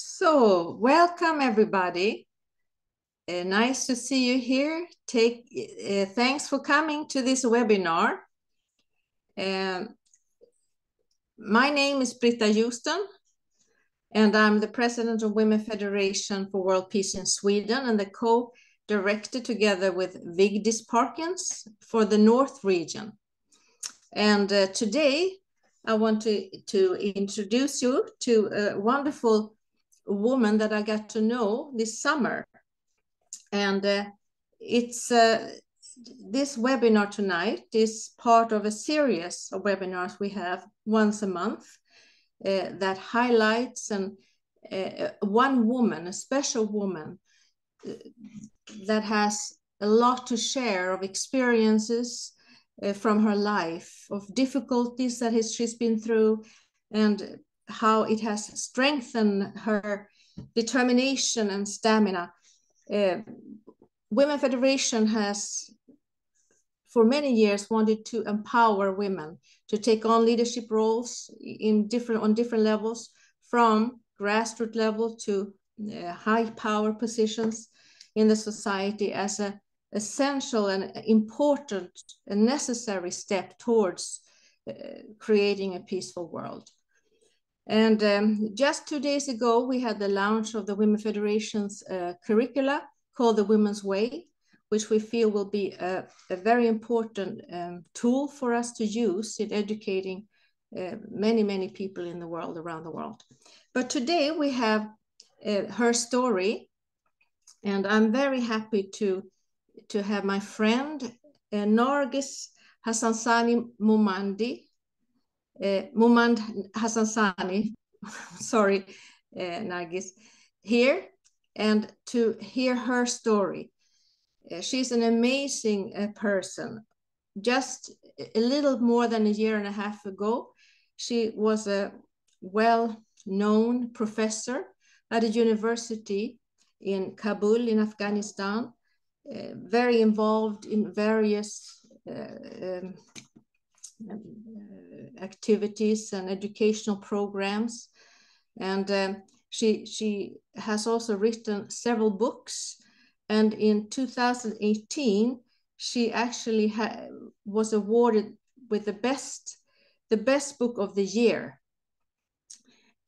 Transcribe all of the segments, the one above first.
So, welcome everybody. Uh, nice to see you here. Take uh, thanks for coming to this webinar. Um, my name is Britta Houston, and I'm the president of Women Federation for World Peace in Sweden and the co-director together with Vigdis Parkins for the North region. And uh, today I want to, to introduce you to a wonderful woman that I got to know this summer. And uh, it's uh, this webinar tonight is part of a series of webinars we have once a month uh, that highlights and uh, one woman, a special woman uh, that has a lot to share of experiences uh, from her life, of difficulties that has, she's been through, and how it has strengthened her determination and stamina. Uh, women Federation has, for many years, wanted to empower women to take on leadership roles in different on different levels, from grassroots level to uh, high power positions in the society as a essential and important and necessary step towards uh, creating a peaceful world. And um, just two days ago, we had the launch of the Women Federation's uh, curricula called the Women's Way, which we feel will be a, a very important um, tool for us to use in educating uh, many, many people in the world, around the world. But today we have uh, her story, and I'm very happy to to have my friend uh, Nargis Hassanzai Mumandi, uh, Mommand Hassanzai, sorry, uh, Nargis, here and to hear her story. Uh, she's an amazing uh, person. Just a little more than a year and a half ago, she was a well-known professor at a university in Kabul in Afghanistan uh, very involved in various uh, um, uh, activities and educational programs. And um, she, she has also written several books. And in 2018, she actually was awarded with the best, the best book of the year.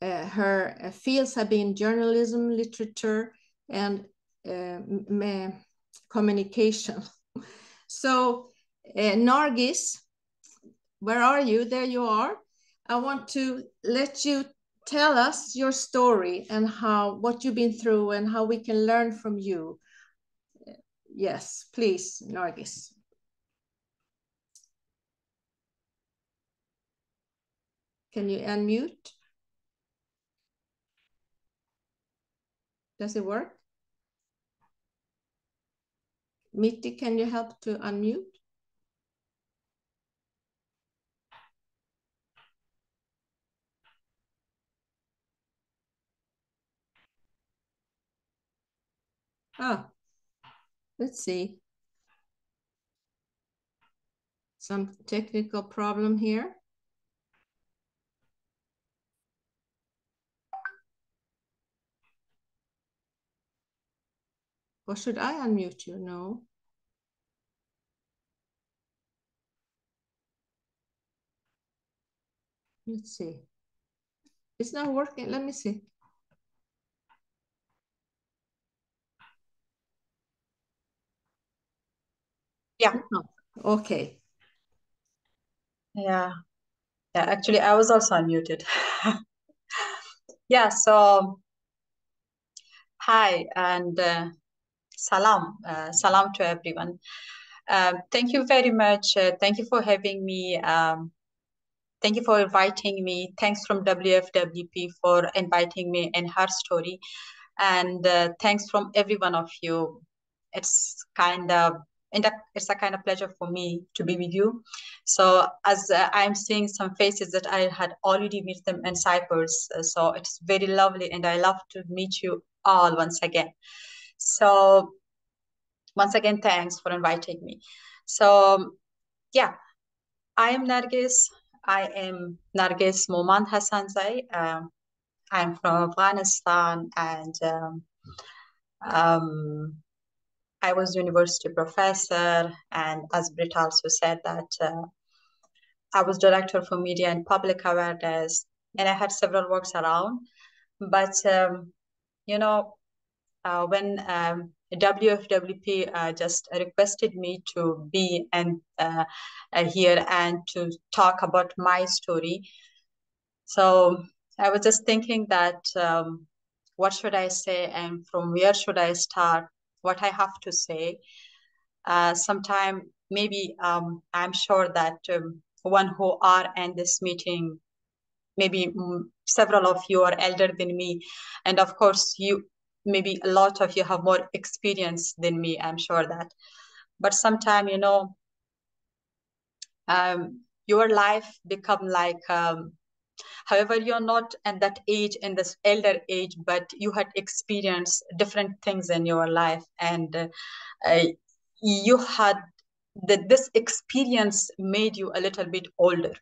Uh, her uh, fields have been journalism, literature, and uh, communication. So uh, Nargis, where are you? There you are. I want to let you tell us your story and how what you've been through and how we can learn from you. Yes, please, Nargis. Can you unmute? Does it work? Mitty, can you help to unmute? Oh, let's see. Some technical problem here. Or should I unmute you? No. Let's see. It's not working. Let me see. Yeah. Okay. Yeah. Yeah, actually, I was also unmuted. yeah, so hi and uh, salam. Uh, salam to everyone. Uh, thank you very much. Uh, thank you for having me. Um, Thank you for inviting me. Thanks from WFWP for inviting me in her story. And uh, thanks from every one of you. It's kind of and it's a kind of pleasure for me to be with you. So as uh, I'm seeing some faces that I had already met them in Cyprus, so it's very lovely, and I love to meet you all once again. So once again, thanks for inviting me. So yeah, I am Nargis. I am Nargis Mommand Hassanzai. Um, I'm from Afghanistan and um, um, I was university professor. And as Brit also said that uh, I was director for media and public awareness and I had several works around. But, um, you know, uh, when um, WFWP uh, just requested me to be and uh, uh, here and to talk about my story. So I was just thinking that um, what should I say and from where should I start? What I have to say. Uh, sometime maybe um, I'm sure that um, one who are in this meeting, maybe mm, several of you are elder than me, and of course you maybe a lot of you have more experience than me i'm sure that. But sometime you know um, your life become like um, however you're not at that age in this elder age but you had experienced different things in your life. And uh, you had that this experience made you a little bit older.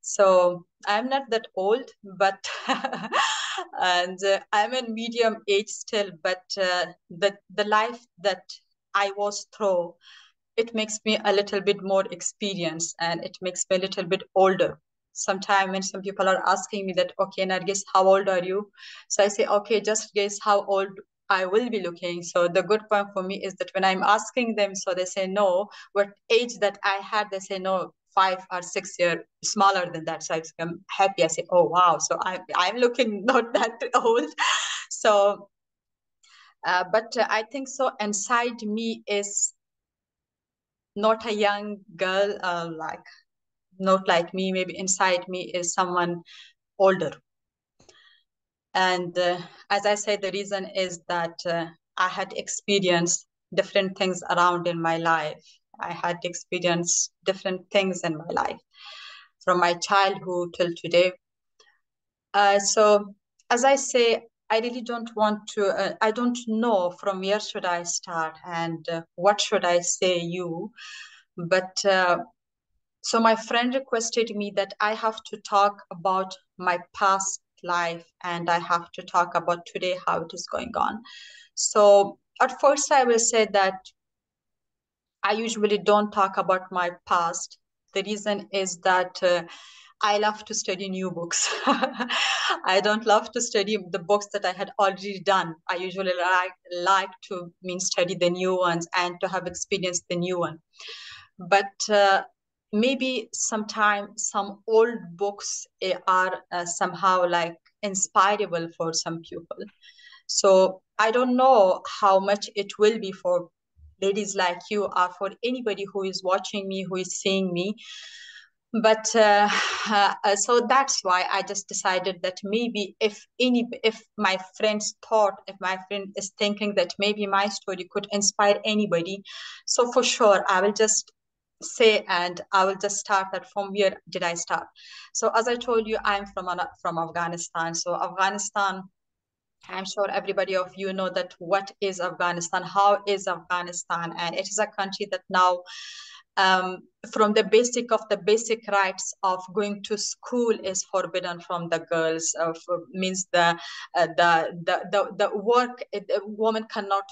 So i'm not that old but and uh, i'm in medium age still but uh, the the life that i was through it makes me a little bit more experienced and it makes me a little bit older. Sometimes when some people are asking me that okay nargis how old are you? So i say okay just guess how old I will be looking. So the good point for me is that when I'm asking them, so they say no, what age that I had, they say no, five or six year smaller than that. So I'm happy. I say, oh wow. So I'm I'm looking not that old. So, uh, but uh, I think so. Inside me is not a young girl, uh, like not like me. Maybe inside me is someone older. And uh, as I said, the reason is that uh, I had experienced different things around in my life I had experienced different things in my life from my childhood till today. Uh, so, as I say, I really don't want to, uh, I don't know from where should I start and uh, what should I say you. But uh, so my friend requested me that I have to talk about my past life and I have to talk about today, how it is going on. So at first I will say that I usually don't talk about my past. The reason is that uh, I love to study new books. I don't love to study the books that I had already done. I usually like like to mean study the new ones and to have experienced the new one. But uh, maybe sometime some old books eh, are uh, somehow like inspirable for some people. So I don't know how much it will be for ladies like you are for anybody who is watching me, who is seeing me. But uh, uh, so that's why I just decided that maybe if any, if my friends thought, if my friend is thinking that maybe my story could inspire anybody, so for sure I will just say and i will just start that from where did i start so as i told you i'm from from afghanistan so afghanistan I'm sure everybody of you know that what is Afghanistan, how is Afghanistan, and it is a country that now um, from the basic of the basic rights of going to school is forbidden from the girls uh, for, means the, uh, the, the the the work woman cannot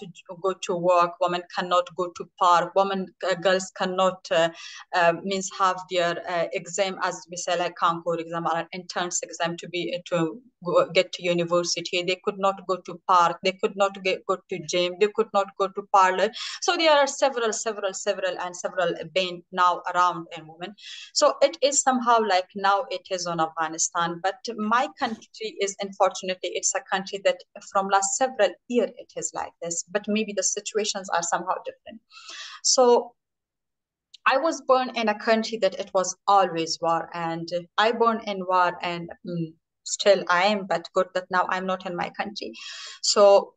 go to work woman cannot go to park woman uh, girls cannot uh, uh, means have their uh, exam as we say like concours exam or entrance exam to be to go, get to university they could not go to park they could not get go to gym they could not go to parlor so there are several several several and several ban now around in women. So it is somehow like now it is on Afghanistan, but my country is unfortunately it's a country that from last several year it is like this, but maybe the situations are somehow different. So I was born in a country that it was always war, and I born in war, and mm, still I am, but good that now I'm not in my country. So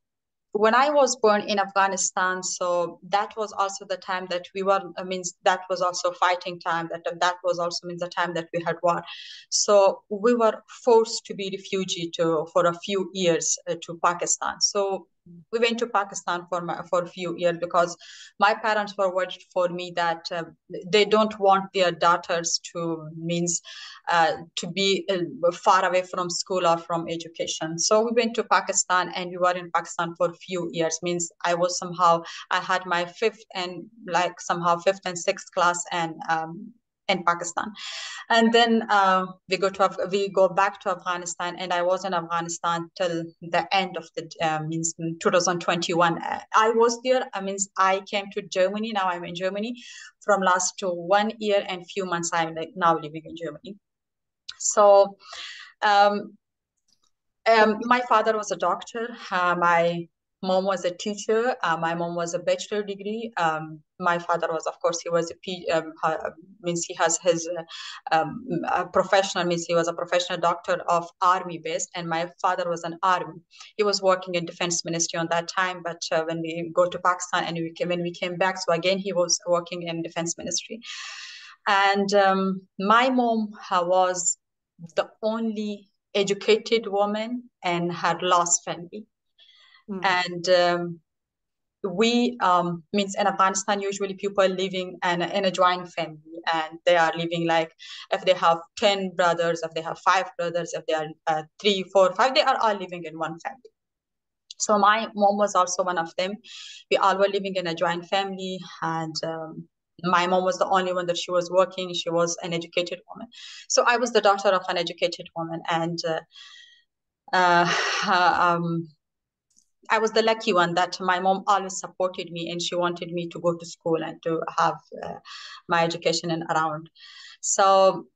when I was born in Afghanistan, so that was also the time that we were, I mean, that was also fighting time, that that was also means the time that we had war. So we were forced to be refugee to for a few years uh, to Pakistan. So we went to Pakistan for my, for a few years because my parents were worried for me that uh, they don't want their daughters to means uh, to be uh, far away from school or from education. So we went to Pakistan and we were in Pakistan for a few years. Means I was somehow I had my fifth and like somehow fifth and sixth class and um, in Pakistan. And then uh, we go to we go back to Afghanistan, and I was in Afghanistan till the end of the uh, means 2021. I was there. I means I came to Germany. Now I'm in Germany from last to one year and few months. I'm like now living in Germany. So. Um, um, my father was a doctor. Uh, my mom was a teacher. Uh, my mom was a bachelor degree. Um, my father was, of course, he was a P, um, uh, means he has his um, professional means he was a professional doctor of army base, and my father was an army. He was working in defense ministry on that time, but uh, when we go to Pakistan and we came, when we came back, so again he was working in defense ministry, and um, my mom uh, was the only educated woman and had lost family Mm. And um, we um, means in Afghanistan, usually people living in, in a joint family and they are living like if they have 10 brothers, if they have five brothers, if they are uh, three, four, five, they are all living in one family. So my mom was also one of them. We all were living in a joint family and um, my mom was the only one that she was working. She was an educated woman. So I was the daughter of an educated woman and uh, uh, um, I was the lucky one that my mom always supported me and she wanted me to go to school and to have uh, my education and around. So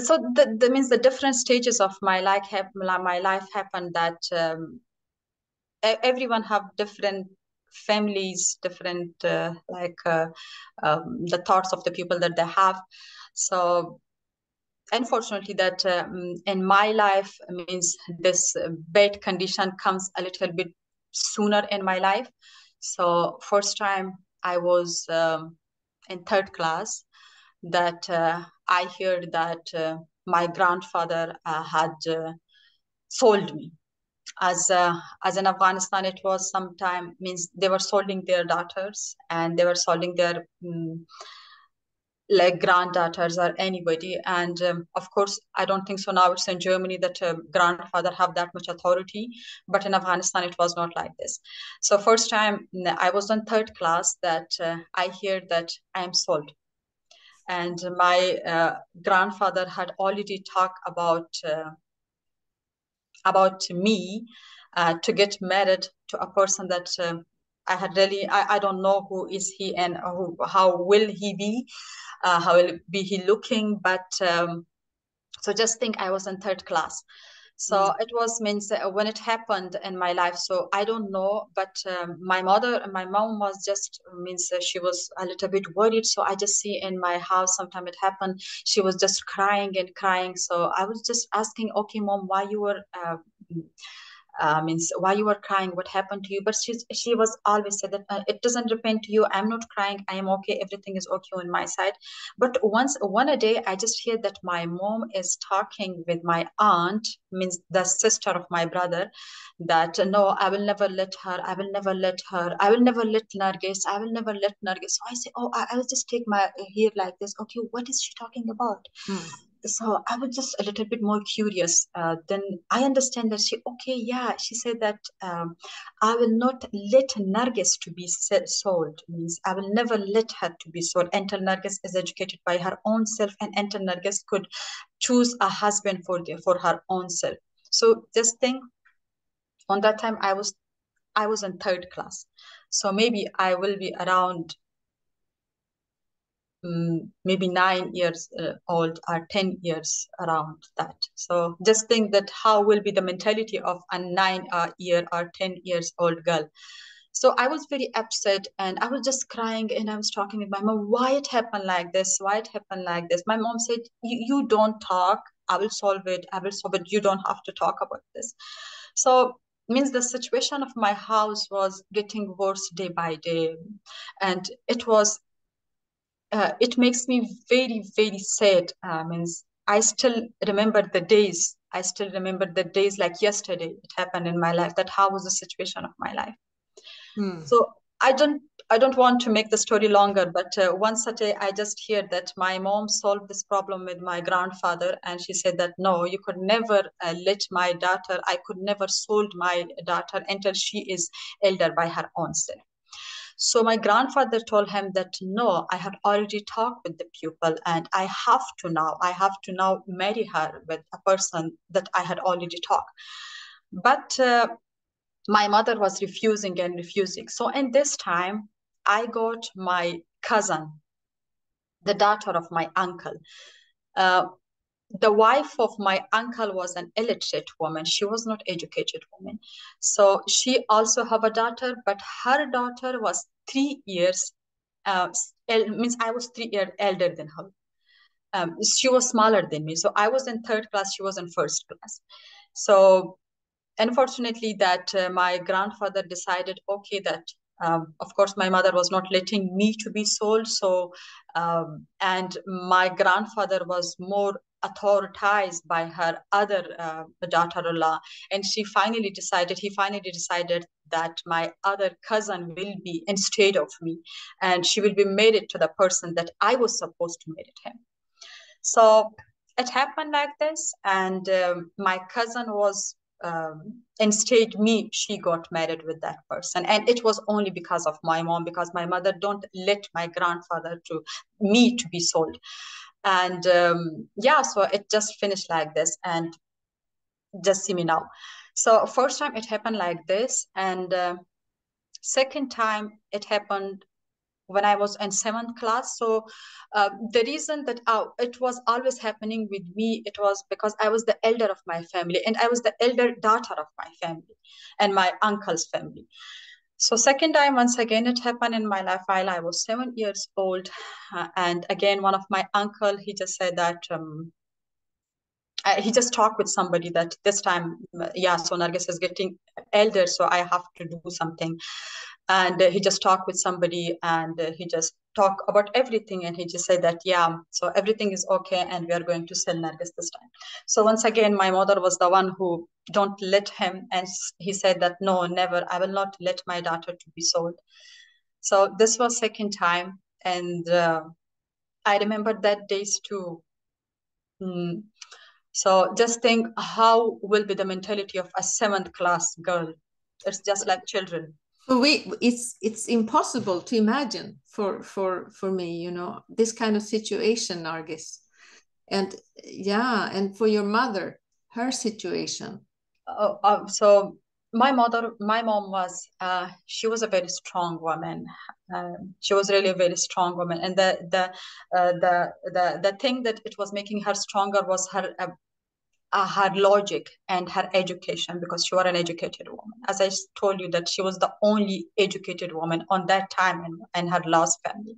so that, means the different stages of my life my life happened that um, everyone have different families different uh, like uh, um, the thoughts of the people that they have so unfortunately that um, in my life means this bad condition comes a little bit sooner in my life. So first time i was um, in third class that uh, i heard that uh, my grandfather uh, had uh, sold me. As uh, as in afghanistan it was sometime means they were selling their daughters and they were selling their um, like granddaughters or anybody. And um, of course i don't think so now it's in germany that a grandfather have that much authority but in afghanistan it was not like this. So first time i was in third class that uh, i hear that i am sold. And my uh, grandfather had already talked about uh, about me uh, to get married to a person that uh, I had really I, I don't know who is he and who, how will he be uh, how will be he looking but um, so just think i was in third class so mm. it was means uh, when it happened in my life so i don't know but um, my mother my mom was just means she was a little bit worried so i just see in my house sometime it happened she was just crying and crying so i was just asking okay mom why you were uh, uh, means why you are crying what happened to you? But she's she was always said that uh, it doesn't depend to you. I'm not crying. I am okay. Everything is okay on my side. But once one a day i just hear that my mom is talking with my aunt means the sister of my brother that no i will never let her. I will never let her. I will never let nargis. I will never let nargis. So i say oh i, I will just take my ear like this. Okay what is she talking about? Hmm so I was just a little bit more curious. Uh, then I understand that she, okay, yeah, she said that um, I will not let Nargis to be sold. Means I will never let her to be sold until Nargis is educated by her own self and until Nargis could choose a husband for the, for her own self. So just think, on that time I was I was in third class. So maybe I will be around maybe nine years uh, old or 10 years around that. So just think that how will be the mentality of a nine uh, year or 10 years old girl. So I was very upset and I was just crying and I was talking with my mom, why it happened like this? Why it happened like this? My mom said, you don't talk. I will solve it. I will solve it. You don't have to talk about this. So means the situation of my house was getting worse day by day and it was uh, it makes me very very sad uh, means i still remember the days I still remember the days like yesterday. It happened in my life. That how was the situation of my life. Hmm. So I don't I don't want to make the story longer, but uh, one such day I just heard that my mom solved this problem with my grandfather, and she said that no, you could never uh, let my daughter. I could never sold my daughter until she is elder by her own self. So my grandfather told him that no, I had already talked with the pupil and I have to now, I have to now marry her with a person that I had already talked. But uh, my mother was refusing and refusing. So in this time, I got my cousin, the daughter of my uncle. Uh, the wife of my uncle was an illiterate woman. She was not educated woman. So she also have a daughter but her daughter was three years uh, means i was three years elder than her. Um, she was smaller than me. So i was in third class she was in first class. So unfortunately that uh, my grandfather decided okay that um, of course my mother was not letting me to be sold. So um, and my grandfather was more authorized by her other uh, daughter-in-law. And she finally decided he finally decided that my other cousin will be instead of me and she will be married to the person that i was supposed to marry him. So it happened like this and um, my cousin was um, instead me she got married with that person. And it was only because of my mom because my mother don't let my grandfather to me to be sold and um, yeah so it just finished like this and just see me now so first time it happened like this and uh, second time it happened when I was in seventh class. So uh, the reason that uh, it was always happening with me, it was because I was the elder of my family and I was the elder daughter of my family and my uncle's family. So second time, once again, it happened in my life while I was seven years old. Uh, and again, one of my uncle, he just said that, um, I, he just talked with somebody that this time, yeah, so Nargis is getting elder, so I have to do something and he just talked with somebody and he just talked about everything and he just said that yeah so everything is okay and we are going to sell Nargis this time. So once again my mother was the one who don't let him and he said that no never i will not let my daughter to be sold. So this was second time and uh, i remember that days too. Mm. so just think how will be the mentality of a seventh class girl. It's just like children we it's it's impossible to imagine for for for me you know this kind of situation nargis. And yeah and for your mother her situation. Uh, uh, so my mother my mom was uh, she was a very strong woman. Uh, she was really a very strong woman. And the the uh, the the the thing that it was making her stronger was her uh, her logic and her education because she was an educated woman. As I told you that she was the only educated woman on that time and, in her last family.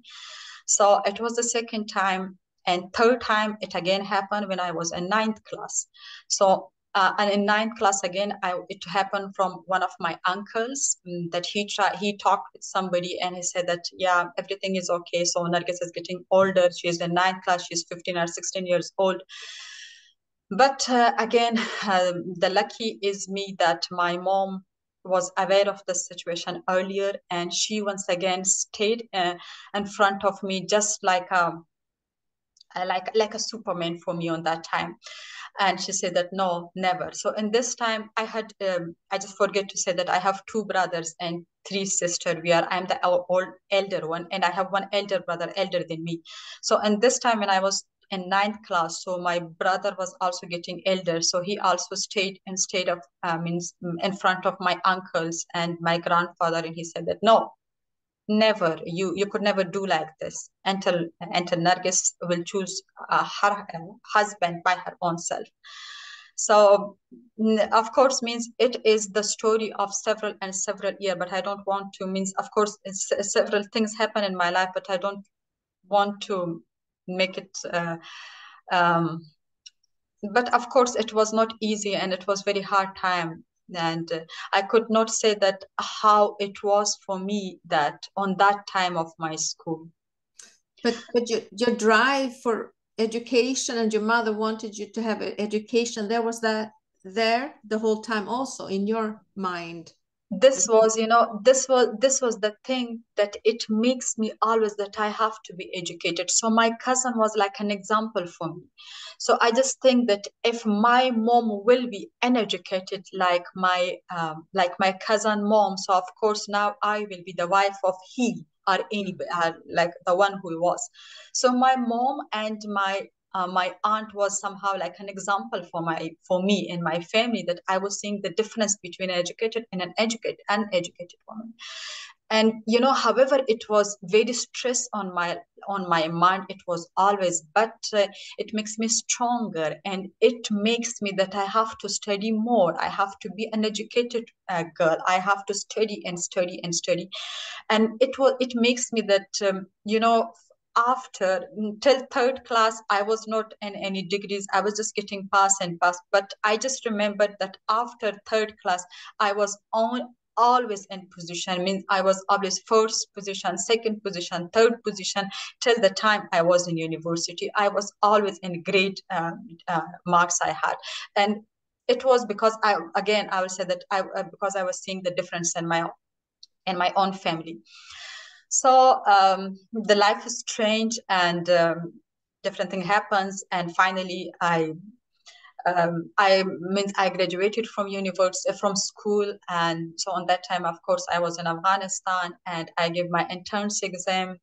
So it was the second time and third time it again happened when I was in ninth class. So uh, and in ninth class again, I, it happened from one of my uncles um, that he tried, he talked with somebody and he said that, yeah, everything is okay. So Nargis is getting older. She is in ninth class. She's 15 or 16 years old. But uh, again, uh, the lucky is me that my mom was aware of the situation earlier and she once again stayed uh, in front of me just like a like like a superman for me on that time. And she said that no never. So in this time i had um, i just forget to say that i have two brothers and three sisters. We are i'm the old elder one and i have one elder brother elder than me. So in this time when i was in ninth class. So my brother was also getting elder. So he also stayed instead of uh, means in front of my uncles and my grandfather, and he said that no, never you you could never do like this until until Nargis will choose uh, her uh, husband by her own self. So of course means it is the story of several and several year, but I don't want to means of course several things happen in my life, but I don't want to make it uh, um, but of course it was not easy and it was very hard time. And uh, i could not say that how it was for me that on that time of my school. But but your, your drive for education and your mother wanted you to have education there was that there the whole time also in your mind this was you know this was this was the thing that it makes me always that i have to be educated. So my cousin was like an example for me. So i just think that if my mom will be uneducated like my um, like my cousin mom so of course now i will be the wife of he or any uh, like the one who was. So my mom and my uh, my aunt was somehow like an example for my for me and my family that i was seeing the difference between an educated and an educated uneducated woman. And you know however it was very stress on my on my mind. It was always but uh, it makes me stronger and it makes me that i have to study more. I have to be an educated uh, girl. I have to study and study and study. And it was it makes me that um, you know after till third class i was not in any degrees. I was just getting pass and pass. But i just remembered that after third class i was on always in position. I means i was always first position second position third position till the time i was in university. I was always in great um, uh, marks i had. And it was because i again i will say that i uh, because i was seeing the difference in my in my own family so um, the life is strange and um, different thing happens. And finally, I um, I means I graduated from university from school, and so on that time, of course, I was in Afghanistan, and I gave my entrance exam,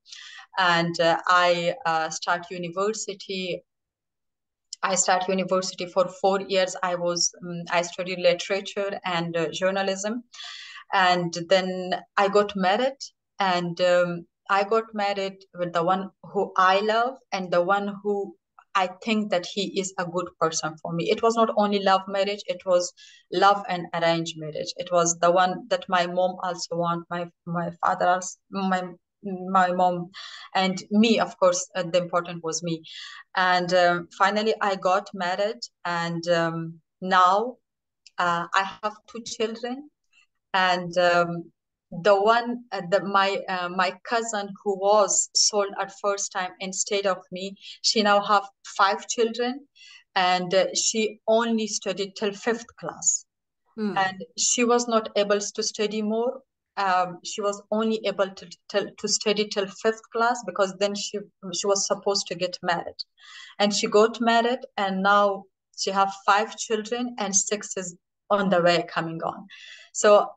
and uh, I uh, start university. I start university for four years. I was um, I studied literature and uh, journalism, and then I got married and um, I got married with the one who I love and the one who I think that he is a good person for me. It was not only love marriage, it was love and arranged marriage. It was the one that my mom also want, my my father my my mom and me of course uh, the important was me and um, finally i got married and um, now uh, i have two children and um, the one uh, the my uh, my cousin who was sold at first time instead of me she now have five children and uh, she only studied till fifth class. Mm. and she was not able to study more. Um, she was only able to, to, to study till fifth class because then she she was supposed to get married. And she got married and now she have five children and six is on the way coming on. So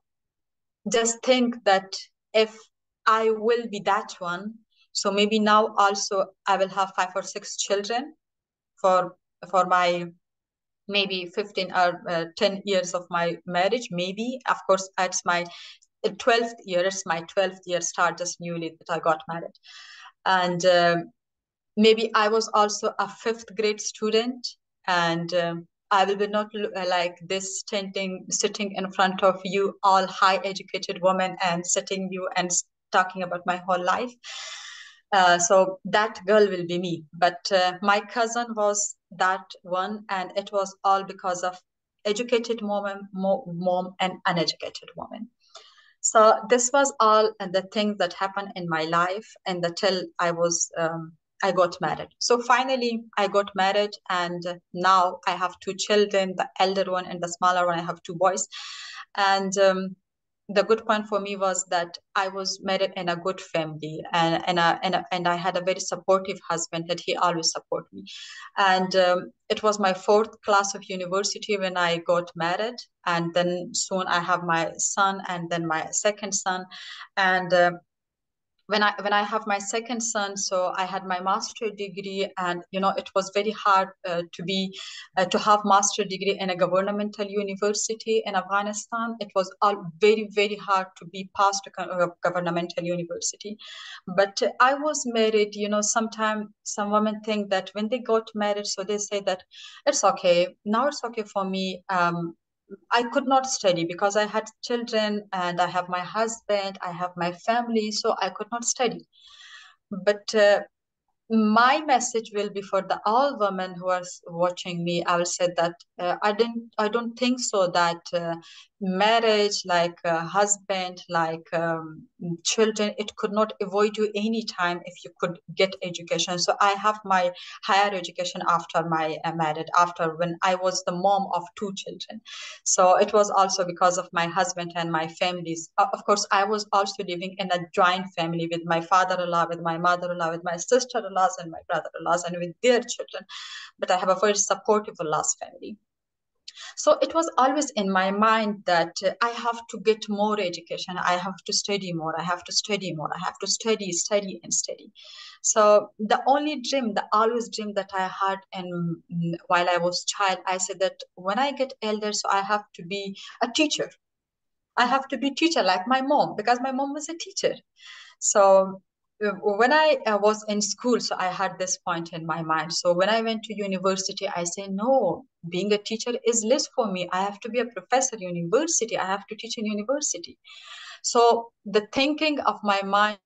just think that if I will be that one, so maybe now also I will have five or six children for for my maybe 15 or uh, 10 years of my marriage maybe. Of course it's my 12th year it's my 12th year start just newly that i got married. And uh, maybe i was also a fifth grade student and um, I will be not uh, like this standing, sitting in front of you, all high educated women, and sitting you and talking about my whole life. Uh, so that girl will be me. But uh, my cousin was that one, and it was all because of educated mom, mom and uneducated woman. So this was all and the things that happened in my life, and until I was um, I got married. So finally, I got married, and now I have two children the elder one and the smaller one. I have two boys. And um, the good point for me was that I was married in a good family, and and a, and, a, and I had a very supportive husband that he always supported me. And um, it was my fourth class of university when I got married, and then soon I have my son, and then my second son, and uh, when i when i have my second son so i had my master degree and you know it was very hard uh, to be uh, to have master degree in a governmental university in afghanistan. It was all very very hard to be past a governmental university. But uh, i was married you know sometimes some women think that when they got married so they say that it's okay now it's okay for me um, I could not study because I had children and I have my husband, I have my family, so I could not study. But uh, my message will be for the all women who are watching me. I will say that uh, I didn't, I don't think so that uh, marriage, like husband, like um, children it could not avoid you any time if you could get education. So i have my higher education after my uh, married after when i was the mom of two children. So it was also because of my husband and my families. Uh, of course i was also living in a joint family with my father-in-law with my mother-in-law with my sister-in-laws and my brother-in-laws and with their children. But i have a very supportive last family so it was always in my mind that uh, I have to get more education. I have to study more. I have to study more. I have to study, study, and study. So the only dream, the always dream that I had, and while I was child, I said that when I get elder, so I have to be a teacher. I have to be teacher like my mom because my mom was a teacher. So when I uh, was in school, so I had this point in my mind. So when I went to university, I say, no, being a teacher is less for me. I have to be a professor university. I have to teach in university. So the thinking of my mind,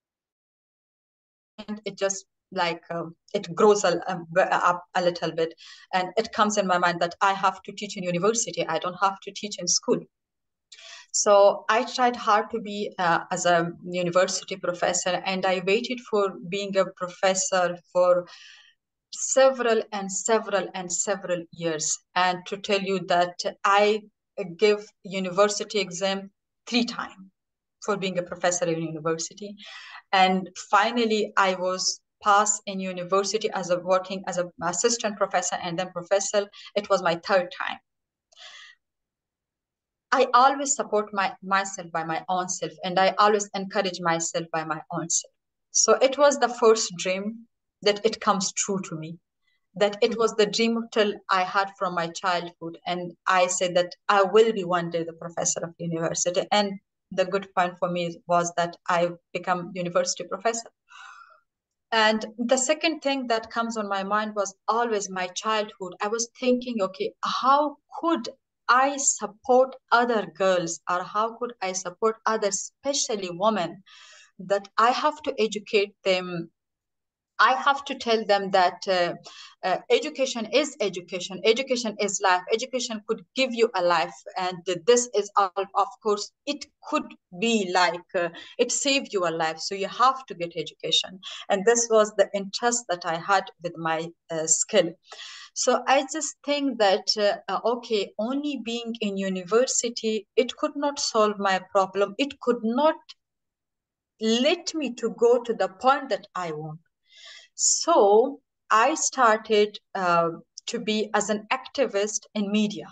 it just like uh, it grows a, a, up a little bit and it comes in my mind that i have to teach in university i don't have to teach in school so I tried hard to be uh, as a university professor, and I waited for being a professor for several and several and several years. And to tell you that I give university exam three times for being a professor in university. And finally, I was passed in university as a working as an assistant professor and then professor. It was my third time. I always support my myself by my own self, and I always encourage myself by my own self. So it was the first dream that it comes true to me. That it was the dream till I had from my childhood, and I said that I will be one day the professor of university. And the good point for me was that I become university professor. And the second thing that comes on my mind was always my childhood. I was thinking, okay, how could I support other girls or how could I support others, especially women, that I have to educate them. I have to tell them that uh, uh, education is education. Education is life. Education could give you a life. And this is, all, of course, it could be like uh, it saved you a life. So you have to get education. And this was the interest that I had with my uh, skill. So I just think that, uh, uh, okay, only being in university, it could not solve my problem. It could not let me to go to the point that I want. So I started uh, to be as an activist in media.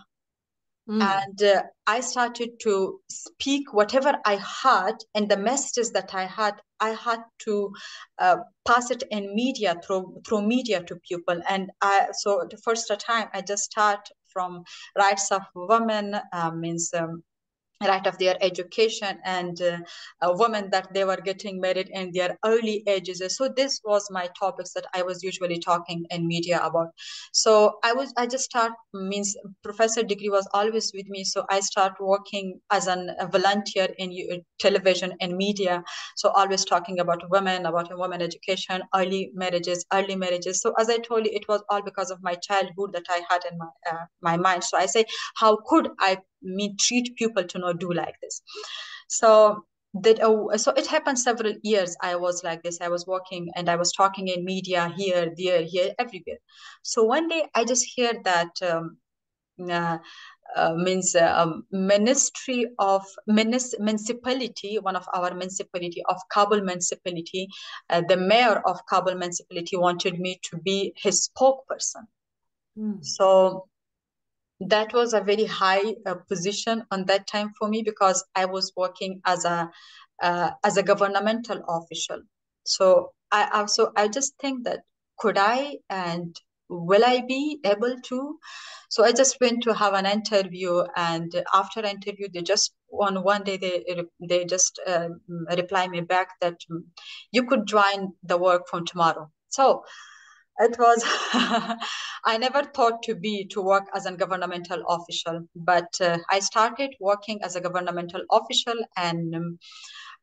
Mm. And uh, I started to speak whatever I had and the messages that I had. I had to uh, pass it in media through through media to people. And I, so the first time I just start from rights of women uh, means um, right of their education and uh, a woman that they were getting married in their early ages. So this was my topics that i was usually talking in media about. So i was i just start means professor degree was always with me. So i start working as an, a volunteer in television and media. So always talking about women about women education early marriages early marriages. So as i told you it was all because of my childhood that i had in my uh, my mind. So i say how could i me treat people to not do like this. So that uh, so it happened several years. I was like this. I was working and i was talking in media here there here everywhere. So one day i just hear that um, uh, uh, means uh, um, ministry of minis- municipality one of our municipality of kabul municipality uh, the mayor of kabul municipality wanted me to be his spokesperson. Mm. so that was a very high uh, position on that time for me because I was working as a uh, as a governmental official. So I also I just think that could I and will I be able to? So I just went to have an interview, and after interview, they just on one day they they just uh, reply me back that you could join the work from tomorrow. So it was i never thought to be to work as a governmental official but uh, i started working as a governmental official and um,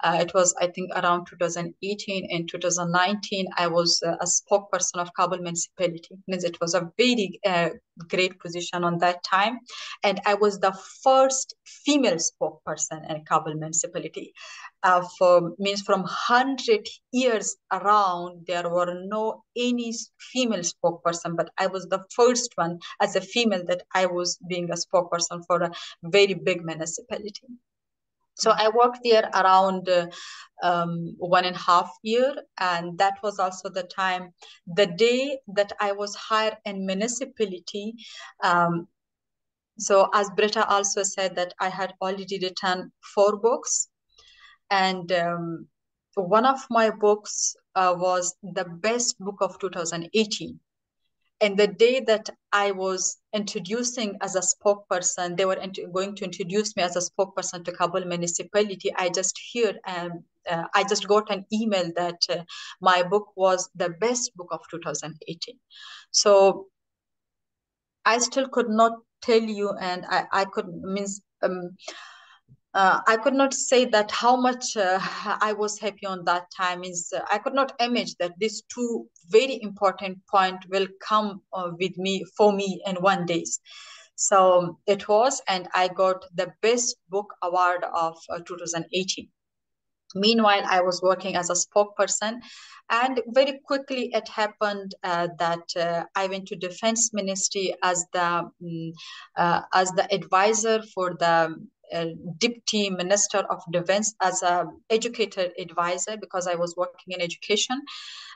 Uh, it was, I think, around 2018 and 2019. I was uh, a spokesperson of Kabul municipality. Means it was a very uh, great position on that time, and I was the first female spokesperson in Kabul municipality. Uh, for means from hundred years around, there were no any female spokesperson, but I was the first one as a female that I was being a spokesperson for a very big municipality. So I worked there around uh, um, one and a half year, and that was also the time, the day that I was hired in municipality. Um, so as Britta also said that I had already written four books, and um, one of my books uh, was the best book of 2018 and the day that I was introducing as a spokesperson, they were going to introduce me as a spokesperson to Kabul municipality. I just heard and um, uh, I just got an email that uh, my book was the best book of 2018. So I still could not tell you, and I, I could means um, uh, I could not say that how much uh, I was happy on that time is uh, I could not imagine that these two very important point will come uh, with me for me in one days. So it was, and I got the best book award of uh, 2018. Meanwhile, I was working as a spokesperson, and very quickly it happened uh, that uh, I went to Defense Ministry as the um, uh, as the advisor for the deputy minister of defense as a educated advisor because I was working in education.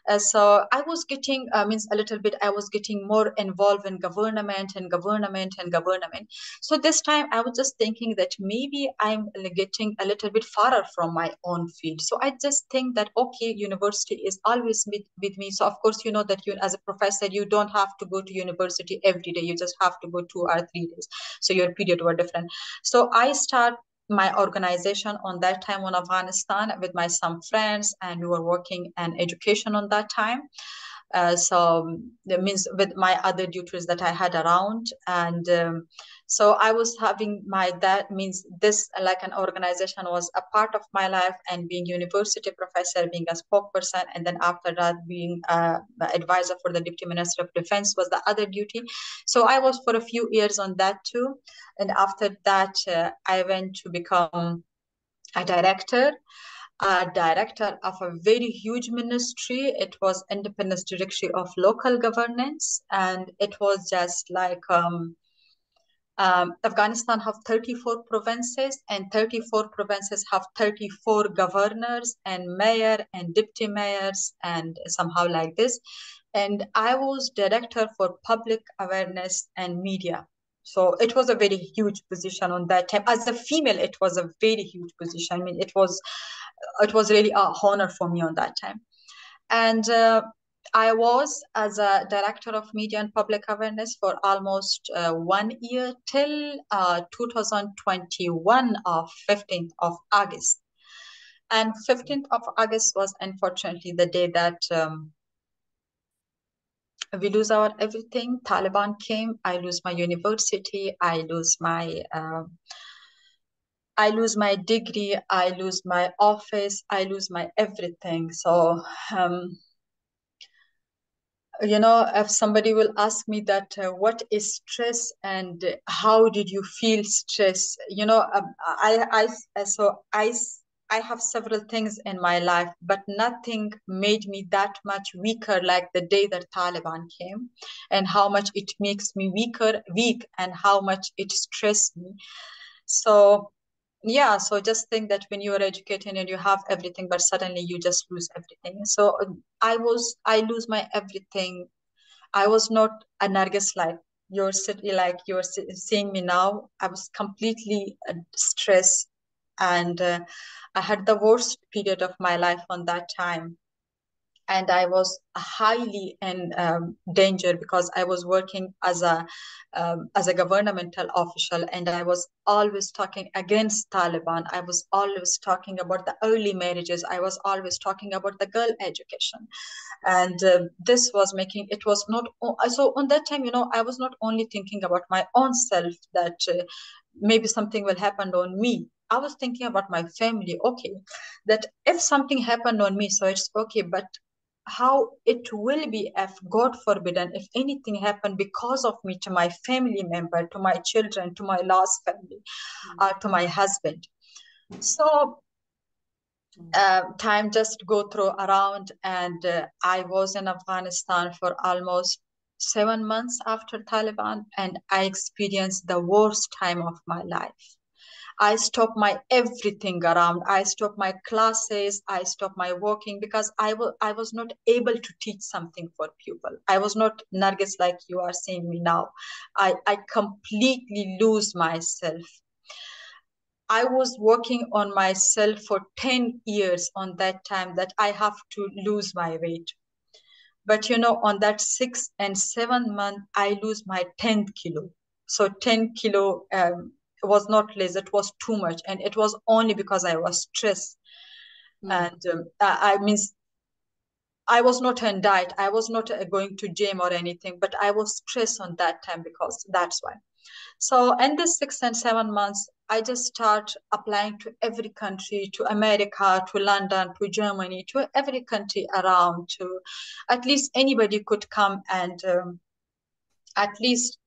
Uh, so I was getting, uh, means a little bit, I was getting more involved in government and government and government. So this time I was just thinking that maybe I'm getting a little bit farther from my own field. So I just think that, okay, university is always with, with me. So of course, you know that you, as a professor, you don't have to go to university every day. You just have to go two or three days. So your period were different. So I start my organization on that time on Afghanistan with my some friends, and we were working in education on that time. Uh, so that means with my other duties that I had around, and um, so I was having my that means this like an organization was a part of my life, and being university professor, being a spokesperson, and then after that being uh, advisor for the deputy minister of defense was the other duty. So I was for a few years on that too, and after that uh, I went to become a director a director of a very huge ministry. It was Independence Directory of Local Governance, and it was just like um, um, Afghanistan have 34 provinces, and 34 provinces have 34 governors and mayor and deputy mayors, and somehow like this. And I was director for public awareness and media. So it was a very huge position on that time. As a female, it was a very huge position. I mean, it was it was really a honor for me on that time. And uh, I was as a director of media and public awareness for almost uh, one year till uh, 2021 of 15th of August. And 15th of August was unfortunately the day that um, we lose our everything. Taliban came. I lose my university. I lose my um, I lose my degree, I lose my office, I lose my everything. So, um, you know, if somebody will ask me that, uh, what is stress and how did you feel stress? You know, um, I, I, so I, I have several things in my life, but nothing made me that much weaker like the day that Taliban came and how much it makes me weaker, weak and how much it stressed me. So yeah so just think that when you are educated and you have everything but suddenly you just lose everything. So um, i was i lose my everything. I was not a nargis like. You're sitting like you're seeing me now. I was completely uh, stressed and uh, i had the worst period of my life on that time and I was highly in um, danger because I was working as a um, as a governmental official, and I was always talking against Taliban. I was always talking about the early marriages. I was always talking about the girl education, and uh, this was making it was not so on that time. You know, I was not only thinking about my own self that uh, maybe something will happen on me I was thinking about my family. Okay, that if something happened on me, so it's okay, but how it will be if god forbidden if anything happened because of me to my family member to my children to my last family mm-hmm. uh, to my husband so uh, time just go through around and uh, i was in afghanistan for almost seven months after taliban and i experienced the worst time of my life I stopped my everything around. I stopped my classes. I stopped my working because I was not able to teach something for people. I was not Nargis like you are seeing me now. I, I completely lose myself. I was working on myself for 10 years on that time that I have to lose my weight. But you know, on that six and seven month, I lose my 10th kilo. So 10 kilo um, was not less it was too much. And it was only because i was stressed. Mm. and um, I, I means i was not on diet. I was not uh, going to gym or anything but i was stressed on that time because that's why. So in this six and seven months i just start applying to every country to america to london to germany to every country around to at least anybody could come and um, at least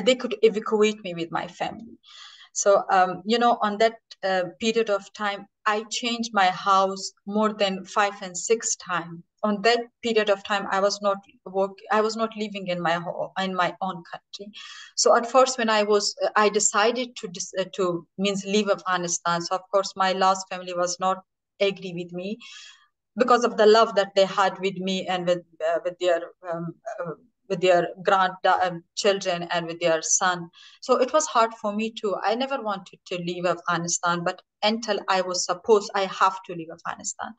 they could evacuate me with my family. So um, you know on that uh, period of time i changed my house more than five and six times on that period of time i was not work i was not living in my home in my own country. So at first when i was uh, i decided to uh, to means leave afghanistan. So of course my last family was not agree with me because of the love that they had with me and with uh, with their um, uh, with their grandchildren um, and with their son. So it was hard for me too. I never wanted to leave Afghanistan, but until I was supposed, I have to leave Afghanistan,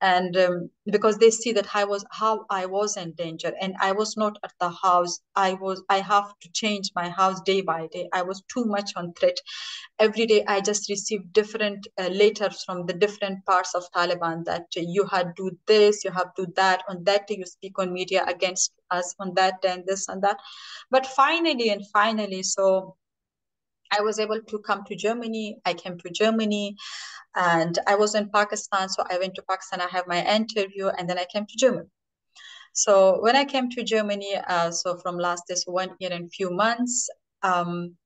and um, because they see that I was how I was in danger, and I was not at the house. I was. I have to change my house day by day. I was too much on threat. Every day, I just received different uh, letters from the different parts of Taliban that uh, you had do this, you have do that. On that day, you speak on media against us. On that day, and this and that. But finally, and finally, so I was able to come to Germany. I came to Germany and I was in Pakistan. So I went to Pakistan, I have my interview, and then I came to Germany. So when I came to Germany, uh, so from last this one year and few months, um,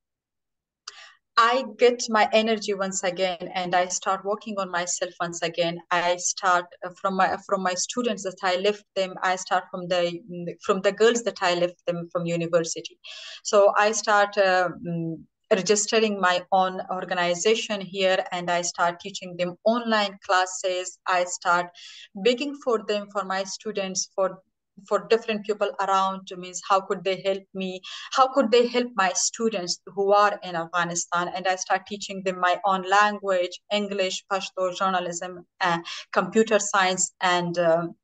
I get my energy once again, and I start working on myself once again. I start uh, from my from my students that I left them. I start from the from the girls that I left them from university. So I start. Um, registering my own organization here and i start teaching them online classes. I start begging for them for my students for for different people around means how could they help me? How could they help my students who are in afghanistan? And i start teaching them my own language english pashto journalism uh, computer science and um,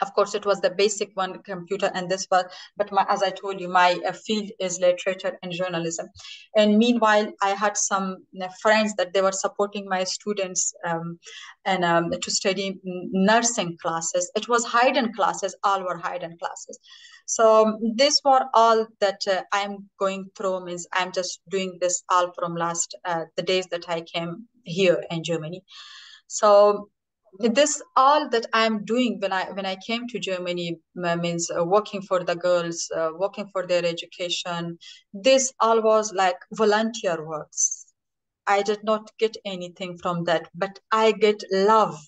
of course it was the basic one computer and this was but my, as i told you my uh, field is literature and journalism. And meanwhile i had some friends that they were supporting my students um, and um, to study nursing classes. It was hidden classes all were hidden classes. So um, this were all that uh, i'm going through means i'm just doing this all from last uh, the days that i came here in germany. So this all that i'm doing when i when i came to germany means uh, working for the girls uh, working for their education this all was like volunteer works i did not get anything from that but i get love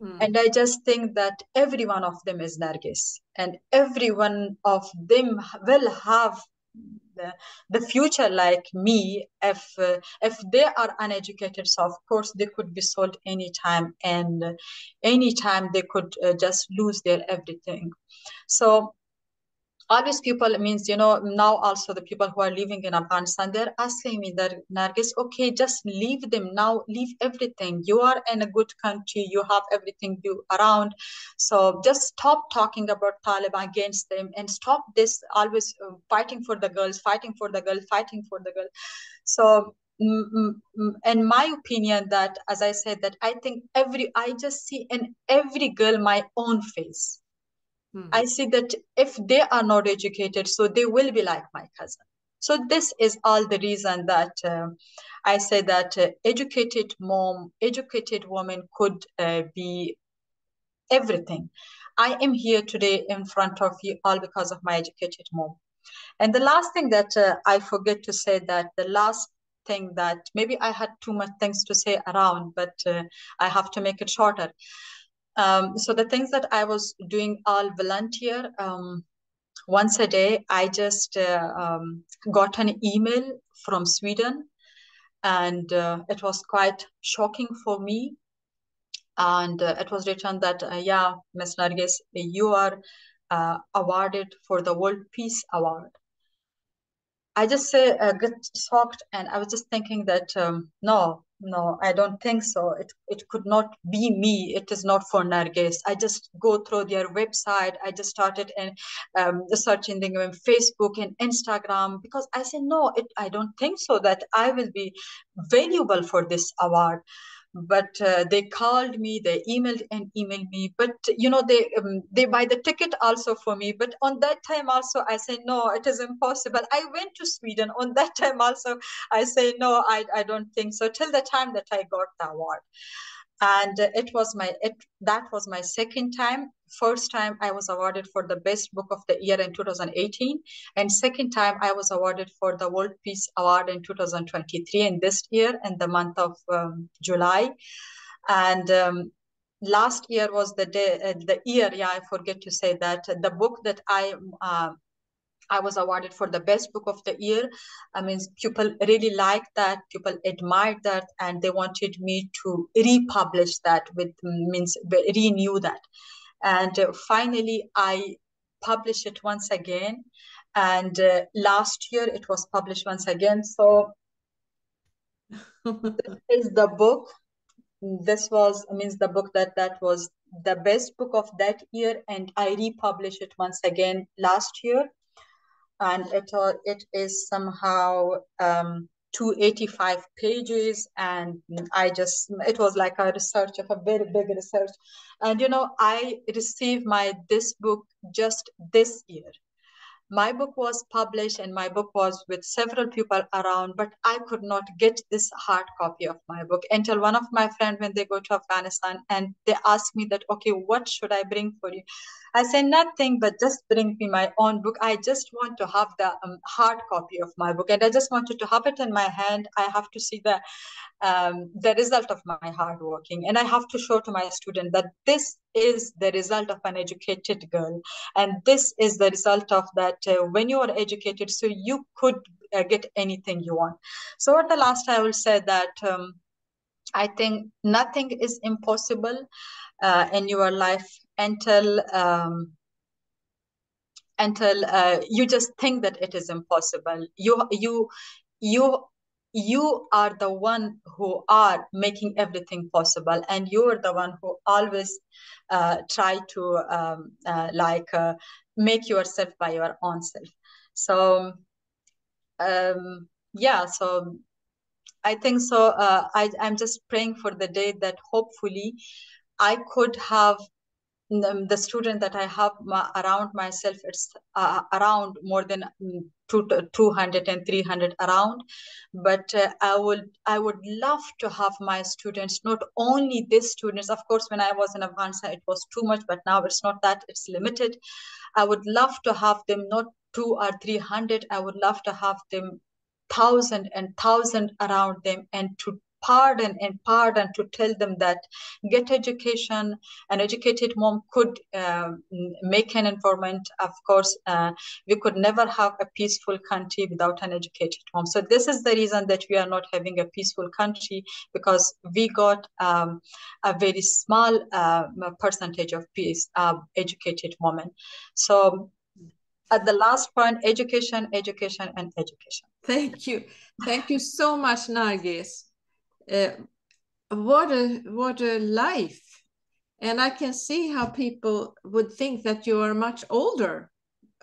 mm. and i just think that every one of them is nargis and every one of them will have the, the future like me if uh, if they are uneducated so of course they could be sold anytime and anytime they could uh, just lose their everything. So these people means you know now also the people who are living in afghanistan they're asking me that nargis okay just leave them now leave everything. You are in a good country you have everything you around. So just stop talking about taliban against them and stop this always uh, fighting for the girls fighting for the girl fighting for the girl. So mm, mm, mm, in my opinion that as i said that i think every i just see in every girl my own face Hmm. I see that if they are not educated, so they will be like my cousin. So this is all the reason that uh, I say that uh, educated mom, educated woman could uh, be everything. I am here today in front of you all because of my educated mom. And the last thing that uh, I forget to say that the last thing that maybe I had too much things to say around, but uh, I have to make it shorter. Um, so the things that I was doing all volunteer, um, once a day, I just uh, um, got an email from Sweden and uh, it was quite shocking for me. And uh, it was written that, uh, yeah, Ms. Nargis, you are uh, awarded for the World Peace Award. I just uh, get shocked, and I was just thinking that um, no, no, I don't think so. It it could not be me. It is not for Nargis. I just go through their website. I just started and um, searching them on Facebook and Instagram because I said no. It I don't think so that I will be valuable for this award but uh, they called me they emailed and emailed me but you know they um, they buy the ticket also for me but on that time also i say no it is impossible. I went to sweden on that time also i say no i, I don't think so. Till the time that i got the award and it was my it that was my second time. First time i was awarded for the best book of the year in 2018 and second time i was awarded for the world peace award in 2023 in this year in the month of um, july. And um, last year was the day uh, the year yeah i forget to say that the book that i uh, I was awarded for the best book of the year. I mean, people really liked that, people admired that, and they wanted me to republish that with means renew that. And uh, finally, I published it once again. And uh, last year, it was published once again. So this is the book. This was I means the book that that was the best book of that year, and I republished it once again last year and it, it is somehow um, 285 pages and i just it was like a research of a very big research. And you know i received my this book just this year my book was published and my book was with several people around but i could not get this hard copy of my book until one of my friends when they go to afghanistan and they ask me that okay what should i bring for you? I say nothing but just bring me my own book. I just want to have the um, hard copy of my book and i just wanted to have it in my hand. I have to see the um, the result of my hard working and i have to show to my student that this is the result of an educated girl. And this is the result of that uh, when you are educated so you could uh, get anything you want. So at the last i will say that um, i think nothing is impossible uh, in your life until um, until uh, you just think that it is impossible. You you you you are the one who are making everything possible and you are the one who always uh, try to um, uh, like uh, make yourself by your own self. So um, yeah so i think so uh, I, i'm just praying for the day that hopefully i could have the student that I have my, around myself, it's uh, around more than mm, two, 200 and 300 around. But uh, I would I would love to have my students, not only these students, of course, when I was in Afghanistan, it was too much, but now it's not that, it's limited. I would love to have them not two or 300. I would love to have them thousand and thousand around them and to pardon and pardon to tell them that get education an educated mom could uh, make an environment of course uh, we could never have a peaceful country without an educated mom. So this is the reason that we are not having a peaceful country because we got um, a very small uh, percentage of peace uh, educated women. So at the last point education education and education. Thank you. Thank you so much nargis uh, what a what a life. And i can see how people would think that you are much older.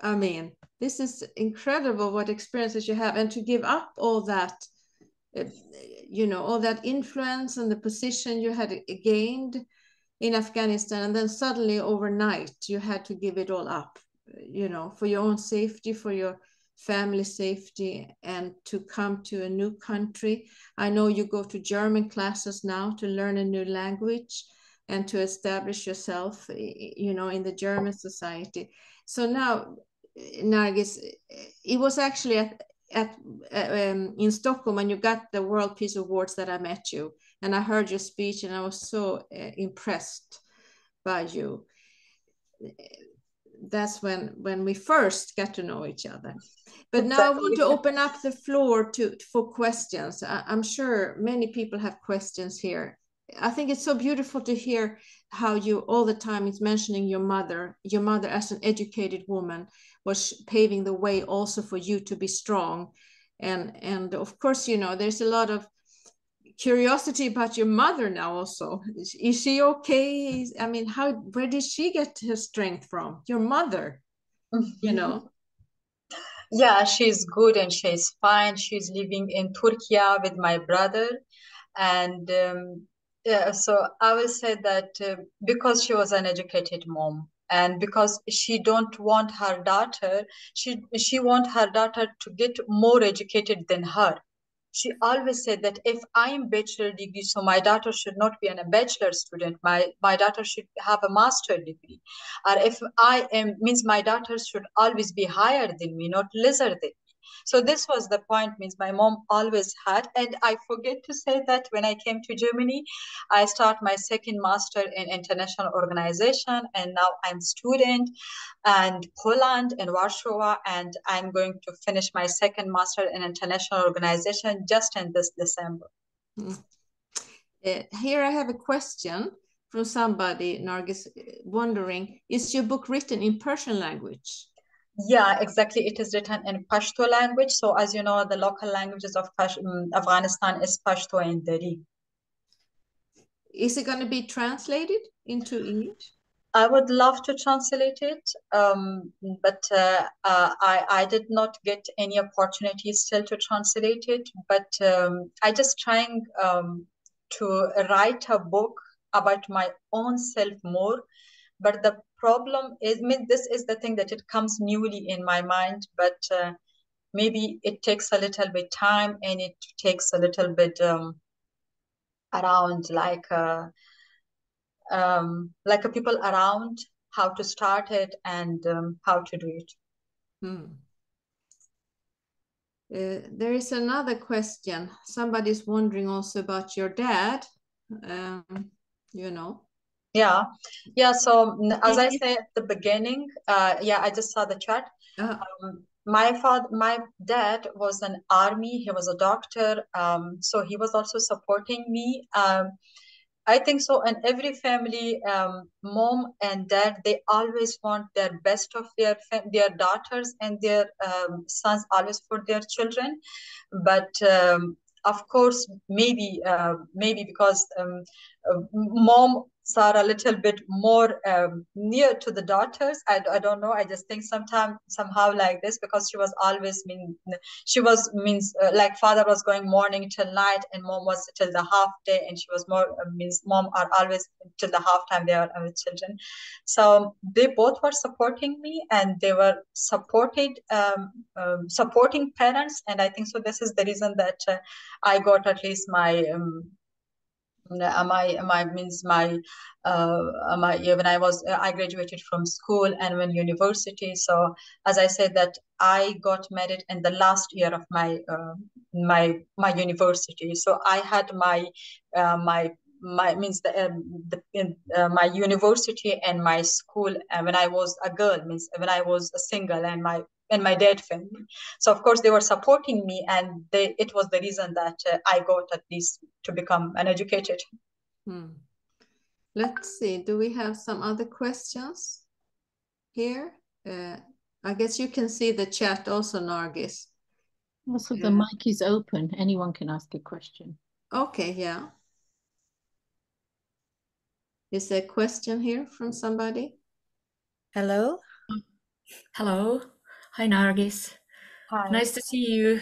I mean this is incredible what experiences you have. And to give up all that uh, you know all that influence and the position you had gained in afghanistan and then suddenly overnight you had to give it all up you know for your own safety for your family safety and to come to a new country. I know you go to German classes now to learn a new language and to establish yourself, you know, in the German society. So now, Nargis, it was actually at, at um, in Stockholm when you got the World Peace Awards that I met you, and I heard your speech, and I was so uh, impressed by you. That's when when we first get to know each other. But exactly. now I want to open up the floor to for questions. I, I'm sure many people have questions here I think it's so beautiful to hear how you all the time is mentioning your mother, your mother as an educated woman was paving the way also for you to be strong. And and of course, you know, there's a lot of curiosity about your mother now also. Is, is she okay? I mean, how where did she get her strength from? Your mother, you know. Yeah, she's good and she's fine. She's living in Turkey with my brother and um, yeah, so I will say that uh, because she was an educated mom and because she don't want her daughter, she she want her daughter to get more educated than her. She always said that if I am bachelor degree, so my daughter should not be an, a bachelor student. My my daughter should have a master degree. Or if I am means my daughter should always be higher than me, not lesser than so this was the point means my mom always had. And I forget to say that when I came to Germany, I start my second master in international organization. And now I'm student and Poland and Warsaw. And I'm going to finish my second master in international organization just in this December. Mm. Uh, here I have a question from somebody, Nargis, wondering, is your book written in Persian language? Yeah, exactly. It is written in Pashto language. So as you know, the local languages of Pash um, Afghanistan is Pashto and Dari. Is it going to be translated into English? I would love to translate it, um, but uh, uh, I, I did not get any opportunity still to translate it. But um, I just trying um, to write a book about my own self more. But the problem is I mean, this is the thing that it comes newly in my mind but uh, maybe it takes a little bit time and it takes a little bit um, around like uh, um, like a people around how to start it and um, how to do it. Hmm. uh, there is another question. Somebody's wondering also about your dad. Um, you know yeah, yeah. So as I said at the beginning, uh, yeah, I just saw the chat. Uh-huh. Um, my father, my dad was an army. He was a doctor. Um, so he was also supporting me. Um, I think so. And every family, um, mom and dad, they always want their best of their their daughters and their um, sons, always for their children. But um, of course, maybe uh, maybe because um, mom are a little bit more um, near to the daughters. I, I don't know. I just think sometimes somehow like this because she was always mean she was means uh, like father was going morning till night and mom was till the half day and she was more uh, means mom are always till the half time they are with children. So they both were supporting me and they were supported um, um, supporting parents and I think so. This is the reason that uh, I got at least my um, my my means my uh, my when I was I graduated from school and when university. So as I said that I got married in the last year of my uh, my my university. So I had my uh, my my means the, um, the uh, my university and my school uh, when I was a girl means when I was a single and my and my dad family. So of course they were supporting me, and they it was the reason that uh, I got at least to become an educated. Hmm. Let's see. Do we have some other questions here? Uh, I guess you can see the chat also, Nargis. Also, the mic is open. Anyone can ask a question. Okay, yeah. Is there a question here from somebody? Hello? Hello. Hi, Nargis. Hi. Nice to see you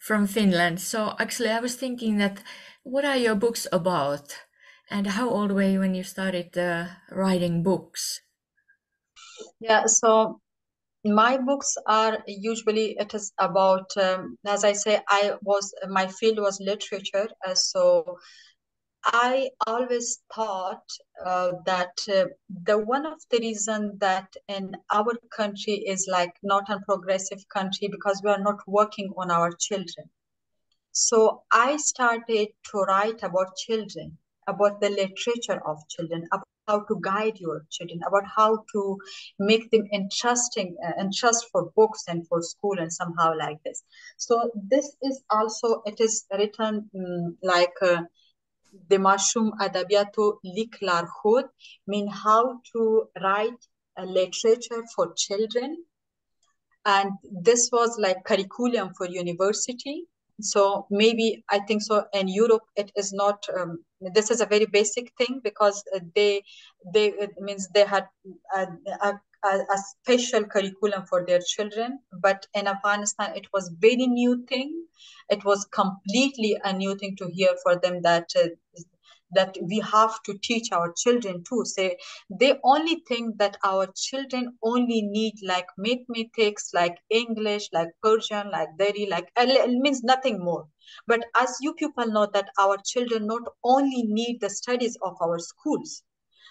from Finland. So actually, I was thinking that what are your books about? And how old were you when you started uh, writing books? Yeah, so my books are usually it is about um, as i say i was my field was literature uh, so i always thought uh, that uh, the one of the reason that in our country is like not a progressive country because we are not working on our children so i started to write about children about the literature of children about how to guide your children, about how to make them interesting, uh, interest for books and for school and somehow like this. So this is also, it is written um, like uh, the Mashum Adabiatu Liklarhud, mean how to write a literature for children. And this was like curriculum for university so maybe i think so in europe it is not um, this is a very basic thing because they they means they had a, a, a, special curriculum for their children but in afghanistan it was very new thing. It was completely a new thing to hear for them that uh, that we have to teach our children too say they only think that our children only need like mathematics like english like persian like dari like it means nothing more. But as you people know that our children not only need the studies of our schools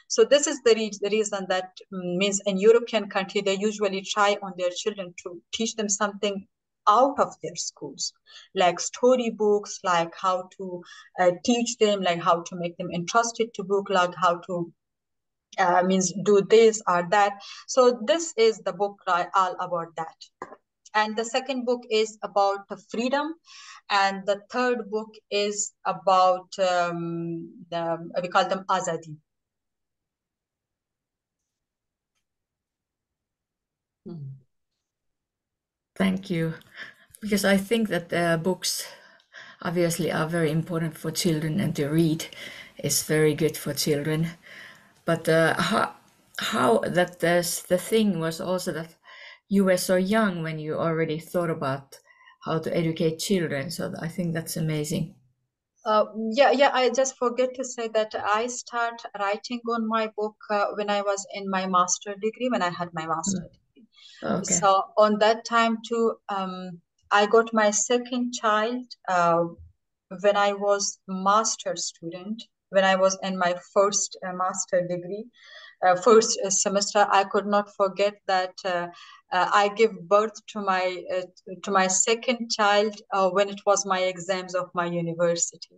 so this is the, re- the reason that mm, means in european country they usually try on their children to teach them something out of their schools like storybooks like how to uh, teach them like how to make them interested to book like how to uh, means do this or that. So this is the book all about that. And the second book is about freedom. And the third book is about um, the, we call them azadi Thank you. Because I think that the books obviously are very important for children and to read is very good for children. But uh, how, how that there's the thing was also that you were so young when you already thought about how to educate children. So I think that's amazing. Uh, yeah, yeah. I just forget to say that I start writing on my book uh, when I was in my master degree, when I had my master mm. Okay. So on that time too, um, I got my second child uh, when I was master student. When I was in my first uh, master degree, uh, first uh, semester, I could not forget that uh, uh, I gave birth to my to my second child when it was my exams of my university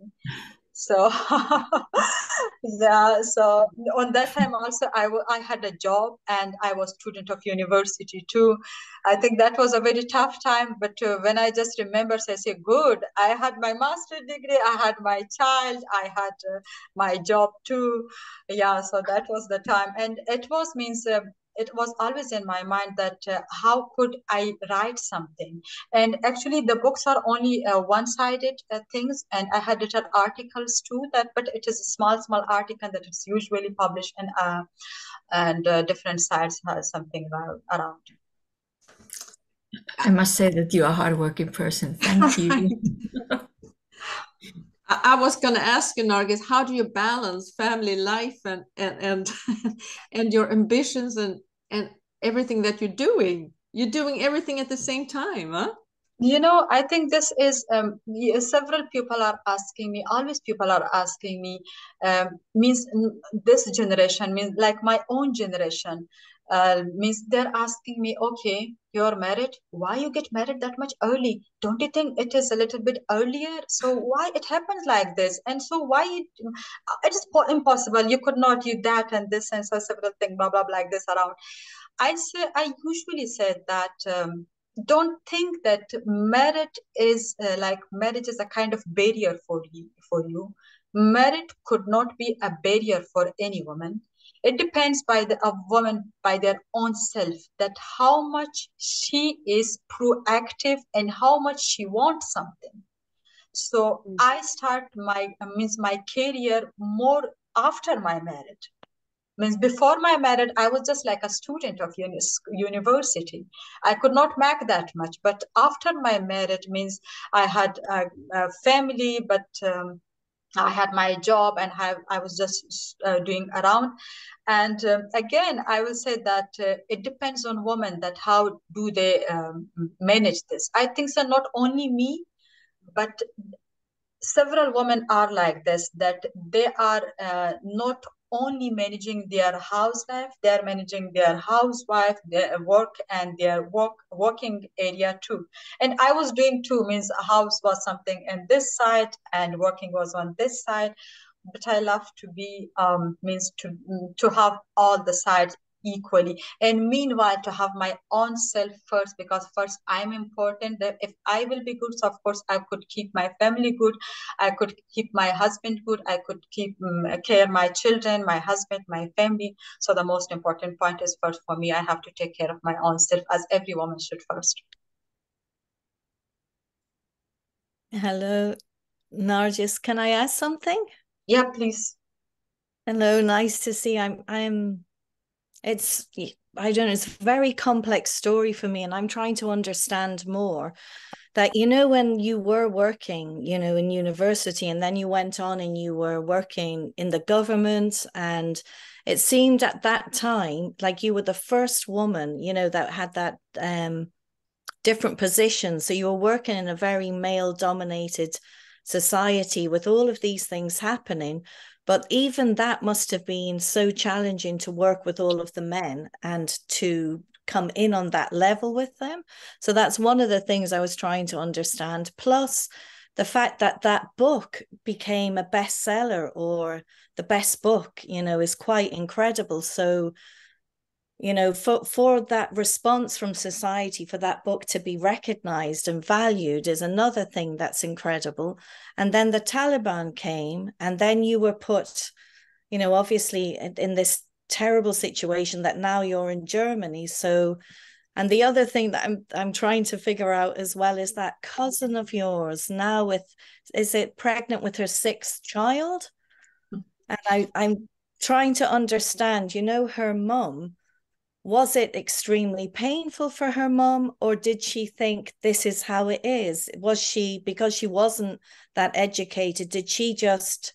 so yeah so on that time also I, I had a job and i was student of university too. I think that was a very tough time but uh, when i just remember i say good i had my master degree i had my child i had uh, my job too. Yeah so that was the time. And it was means uh, it was always in my mind that uh, how could I write something? And actually, the books are only uh, one-sided uh, things, and I had written articles too. That, but it is a small, small article that is usually published in uh, and uh, different sites has something around. I must say that you are a hardworking person. Thank you. I was going to ask you, Nargis, how do you balance family life and and and, and your ambitions and and everything that you're doing? You're doing everything at the same time, huh? You know, I think this is um, several people are asking me. Always people are asking me. Um, means this generation means like my own generation uh, means they're asking me, okay, you're married. Why you get married that much early? Don't you think it is a little bit earlier? So why it happens like this? And so why it, is impossible. You could not do that and this and so several things, blah blah blah, like this around. I say I usually said that. Um, don't think that merit is uh, like marriage is a kind of barrier for you for you merit could not be a barrier for any woman it depends by the a woman by their own self that how much she is proactive and how much she wants something. So mm-hmm. i start my means my career more after my marriage means before my marriage i was just like a student of uni- university. I could not make that much but after my marriage means i had a, a family but um, I had my job and have, I was just uh, doing around. And um, again, I will say that uh, it depends on women that how do they um, manage this. I think so not only me, but several women are like this, that they are uh, not only managing their house life, they are managing their housewife, their work and their work working area too. And I was doing too, means a house was something in this side and working was on this side. But I love to be um, means to to have all the sides equally and meanwhile to have my own self first because first i'm important that if i will be good so of course i could keep my family good i could keep my husband good i could keep um, care my children my husband my family so the most important point is first for me i have to take care of my own self as every woman should first Hello, Nargis. Can I ask something? yeah please Hello, nice to see. I'm I'm it's i don't know it's a very complex story for me and i'm trying to understand more that you know when you were working you know in university and then you went on and you were working in the government and it seemed at that time like you were the first woman you know that had that um different position. So you were working in a very male dominated society with all of these things happening but even that must have been so challenging to work with all of the men and to come in on that level with them. So that's one of the things I was trying to understand. Plus, the fact that that book became a bestseller or the best book, you know, is quite incredible. So you know for for that response from society for that book to be recognized and valued is another thing that's incredible. And then the taliban came and then you were put you know obviously in this terrible situation that now you're in germany. So and the other thing that i'm i'm trying to figure out as well is that cousin of yours now with is it pregnant with her sixth child? Hmm. and i i'm trying to understand you know her mum was it extremely painful for her mom or did she think this is how it is was she because she wasn't that educated did she just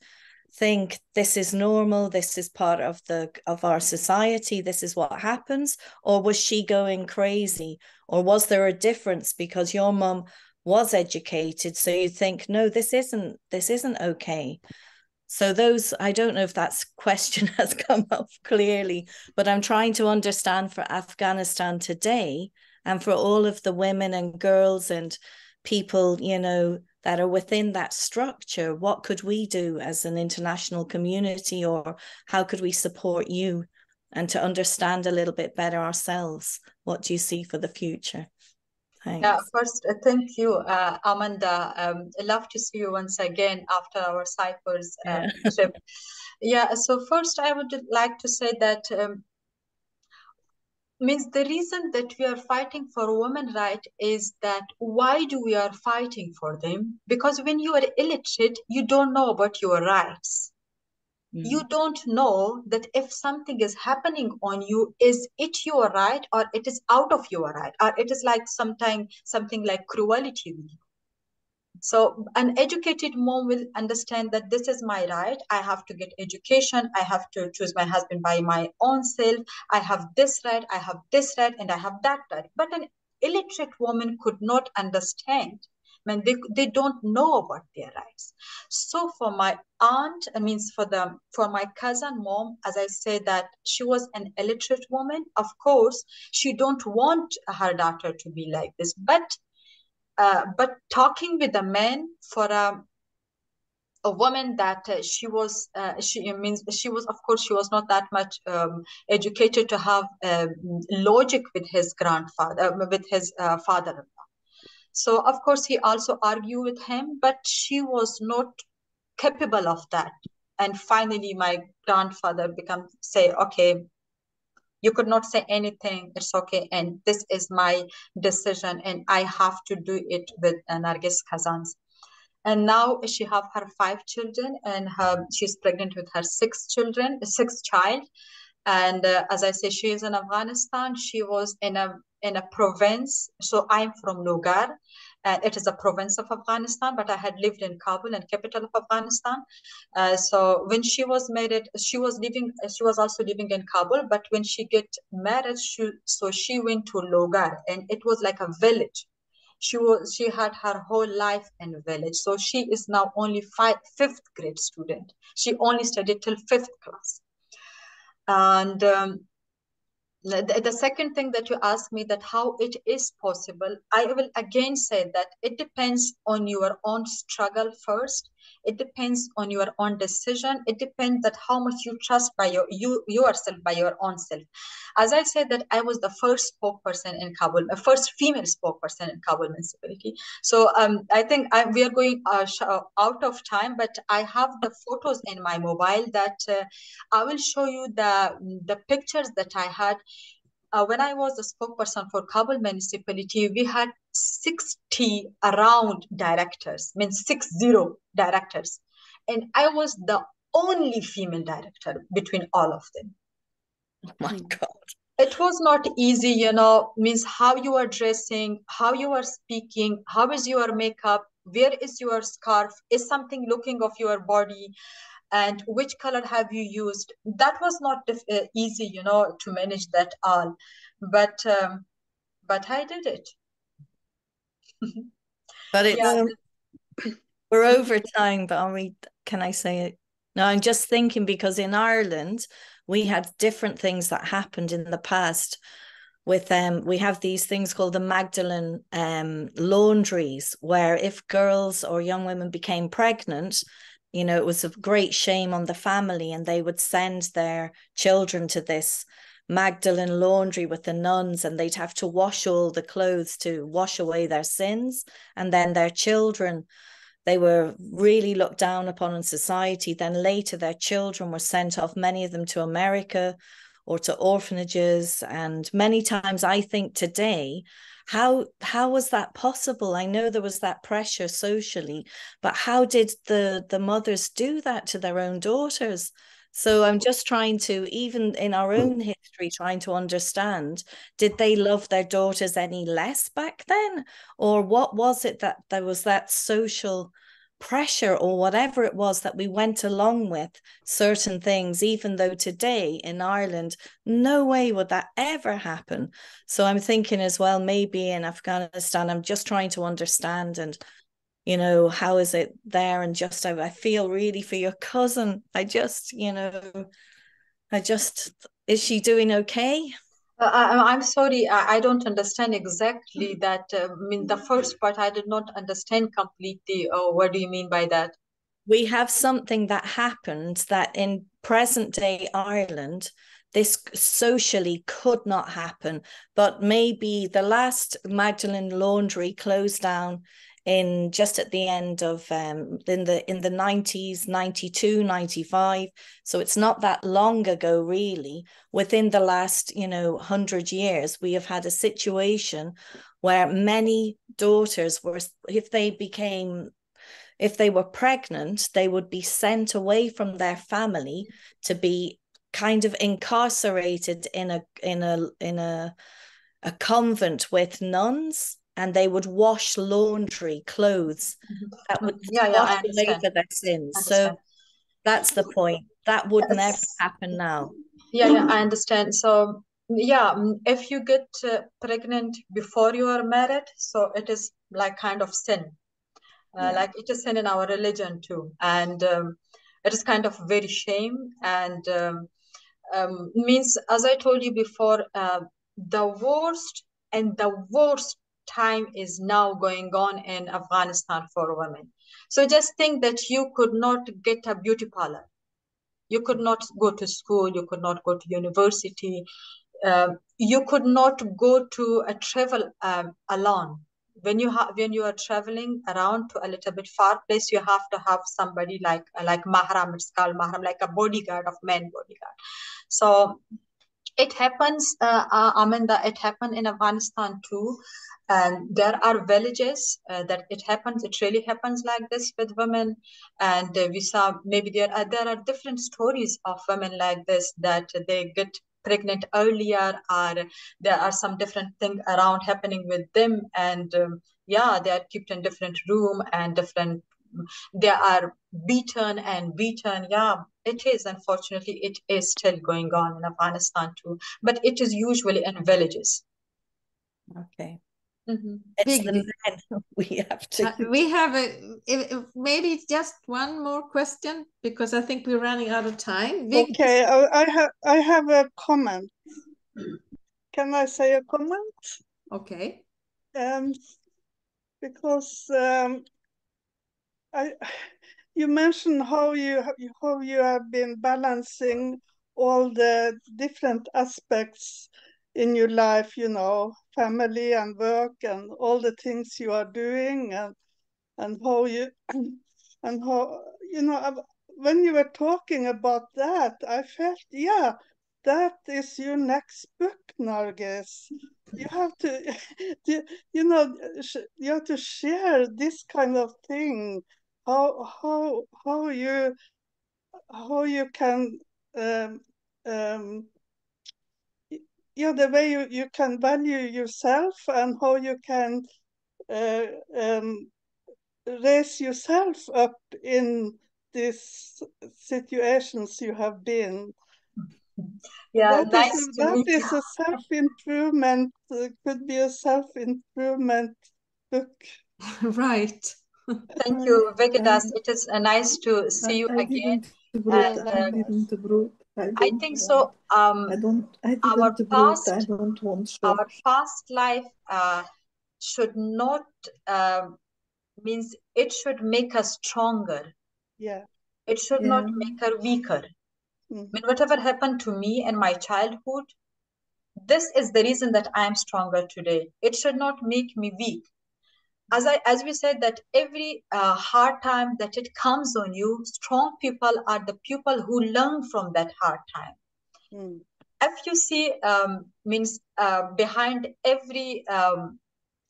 think this is normal this is part of the of our society this is what happens or was she going crazy? Or was there a difference because your mom was educated so you think no this isn't this isn't okay so those i don't know if that question has come up clearly but i'm trying to understand for afghanistan today and for all of the women and girls and people you know that are within that structure what could we do as an international community or how could we support you and to understand a little bit better ourselves? What do you see for the future Thanks. Yeah, first, uh, thank you, uh, Amanda. Um, love to see you once again after our Cyprus uh, yeah. trip. Yeah, so first, I would like to say that um, means the reason that we are fighting for women right is that why do we are fighting for them because when you are illiterate you don't know about your rights you mm. don't know that if something is happening on you is it your right or it is out of your right? Or it is like sometime something like cruelty so an educated mom will understand that this is my right. I have to get education. I have to choose my husband by my own self. I have this right i have this right and i have that right. But an illiterate woman could not understand mean, they, they don't know about their rights. So for my aunt, I mean, for the for my cousin mom, as I said that she was an illiterate woman. Of course, she don't want her daughter to be like this, but uh, but talking with a man for a a woman that uh, she was uh, she means she was of course she was not that much um, educated to have um, logic with his grandfather uh, with his uh, father so of course he also argued with him, but she was not capable of that. And finally, my grandfather become say, okay, you could not say anything. It's okay, and this is my decision, and I have to do it with uh, Nargis Kazans. And now she have her five children, and her, she's pregnant with her six children, sixth child. And uh, as I say, she is in Afghanistan. She was in a in a province. So I'm from Logar, and it is a province of Afghanistan, but I had lived in Kabul and capital of Afghanistan. Uh, so when she was married, she was living, she was also living in Kabul, but when she get married, she, so she went to Logar and it was like a village. She was, she had her whole life in a village. So she is now only five, fifth grade student. She only studied till fifth class. And um, the, the second thing that you asked me that how it is possible i will again say that it depends on your own struggle first it depends on your own decision. It depends that how much you trust by your you yourself by your own self. As i said that i was the first spokesperson in kabul the first female spokesperson in kabul municipality. So um, i think I, we are going uh, uh, out of time but i have the photos in my mobile that uh, i will show you the the pictures that i had uh, when I was the spokesperson for Kabul municipality, we had 60 around directors, means six zero directors. And I was the only female director between all of them. Oh my God. It was not easy, you know, means how you are dressing, how you are speaking, how is your makeup, where is your scarf, is something looking of your body and which color have you used? That was not uh, easy you know to manage that all. But um, but i did it. But it's yeah. um, we're over time but are we can i say it? No i'm just thinking because in ireland we had different things that happened in the past with um we have these things called the Magdalen um laundries where if girls or young women became pregnant you know it was a great shame on the family and they would send their children to this magdalen laundry with the nuns and they'd have to wash all the clothes to wash away their sins. And then their children they were really looked down upon in society. Then later their children were sent off many of them to america or to orphanages. And many times i think today how how was that possible? I know there was that pressure socially but how did the the mothers do that to their own daughters? So i'm just trying to even in our own history trying to understand did they love their daughters any less back then? Or what was it that there was that social pressure or whatever it was that we went along with certain things, even though today in Ireland, no way would that ever happen. So I'm thinking as well, maybe in Afghanistan, I'm just trying to understand and you know how is it there? And just I, I feel really for your cousin. I just you know i just is she doing okay uh, I, am sorry, I, don't understand exactly that. Uh, I mean, the first part I did not understand completely. Oh, what do you mean by that? We have something that happened that in present day Ireland, this socially could not happen. But maybe the last Magdalene Laundry closed down in just at the end of um, in the in the 90s 92 95 so it's not that long ago really. Within the last you know 100 years we have had a situation where many daughters were if they became if they were pregnant they would be sent away from their family to be kind of incarcerated in a in a in a a convent with nuns and they would wash laundry clothes mm-hmm. that would yeah, wash yeah, away for their sins. So that's the point. That would that's, never happen now. Yeah, yeah, I understand. So yeah, mm, if you get uh, pregnant before you are married, so it is like kind of sin. Uh, yeah. Like it is sin in our religion too, and um, it is kind of very shame and um, um, means as I told you before, uh, the worst and the worst time is now going on in Afghanistan for women. So just think that you could not get a beauty parlor. You could not go to school. You could not go to university. Uh, you could not go to a travel um, alone. When you have when you are traveling around to a little bit far place, you have to have somebody like like mahram. It's called mahram, like a bodyguard of men bodyguard. So it happens uh, uh, Amanda, it happened in Afghanistan too. And there are villages uh, that it happens it really happens like this with women. And we saw maybe there are there are different stories of women like this that they get pregnant earlier or there are some different things around happening with them. And um, yeah they are kept in different room and different they are beaten and beaten yeah it is unfortunately it is still going on in afghanistan too but it is usually in villages Okay. Mhm. It's Big the men we have to. Uh, we have a if, if maybe just one more question because I think we're running out of time. Vic, Okay, I, I have I have a comment. Can I say a comment? okay. Um, because um, I you mentioned how you how you have been balancing all the different aspects in your life, you know, family and work and all the things you are doing and and how you and how you know when you were talking about that, I felt yeah, that is your next book, Nargis. You have to, you, know, you have to share this kind of thing. How how how you how you can um, um, yeah the way you, you can value yourself and how you can uh, um, raise yourself up in these situations you have been. yeah That nice is that is a self-improvement, uh, could be a self-improvement book. right. Thank you Vegetas. it is uh, nice to see you I again. and I uh, I i think so um I don't, I our brought, I past don't want our past life uh, should not um, means it should make us stronger. Yeah. it should not make her weaker. Mhm. I mean, whatever happened to me in my childhood this is the reason that i am stronger today. It should not make me weak as i as we said that every uh, hard time that it comes on you strong people are the people who learn from that hard time. Mm. if you see um, means uh, behind every um,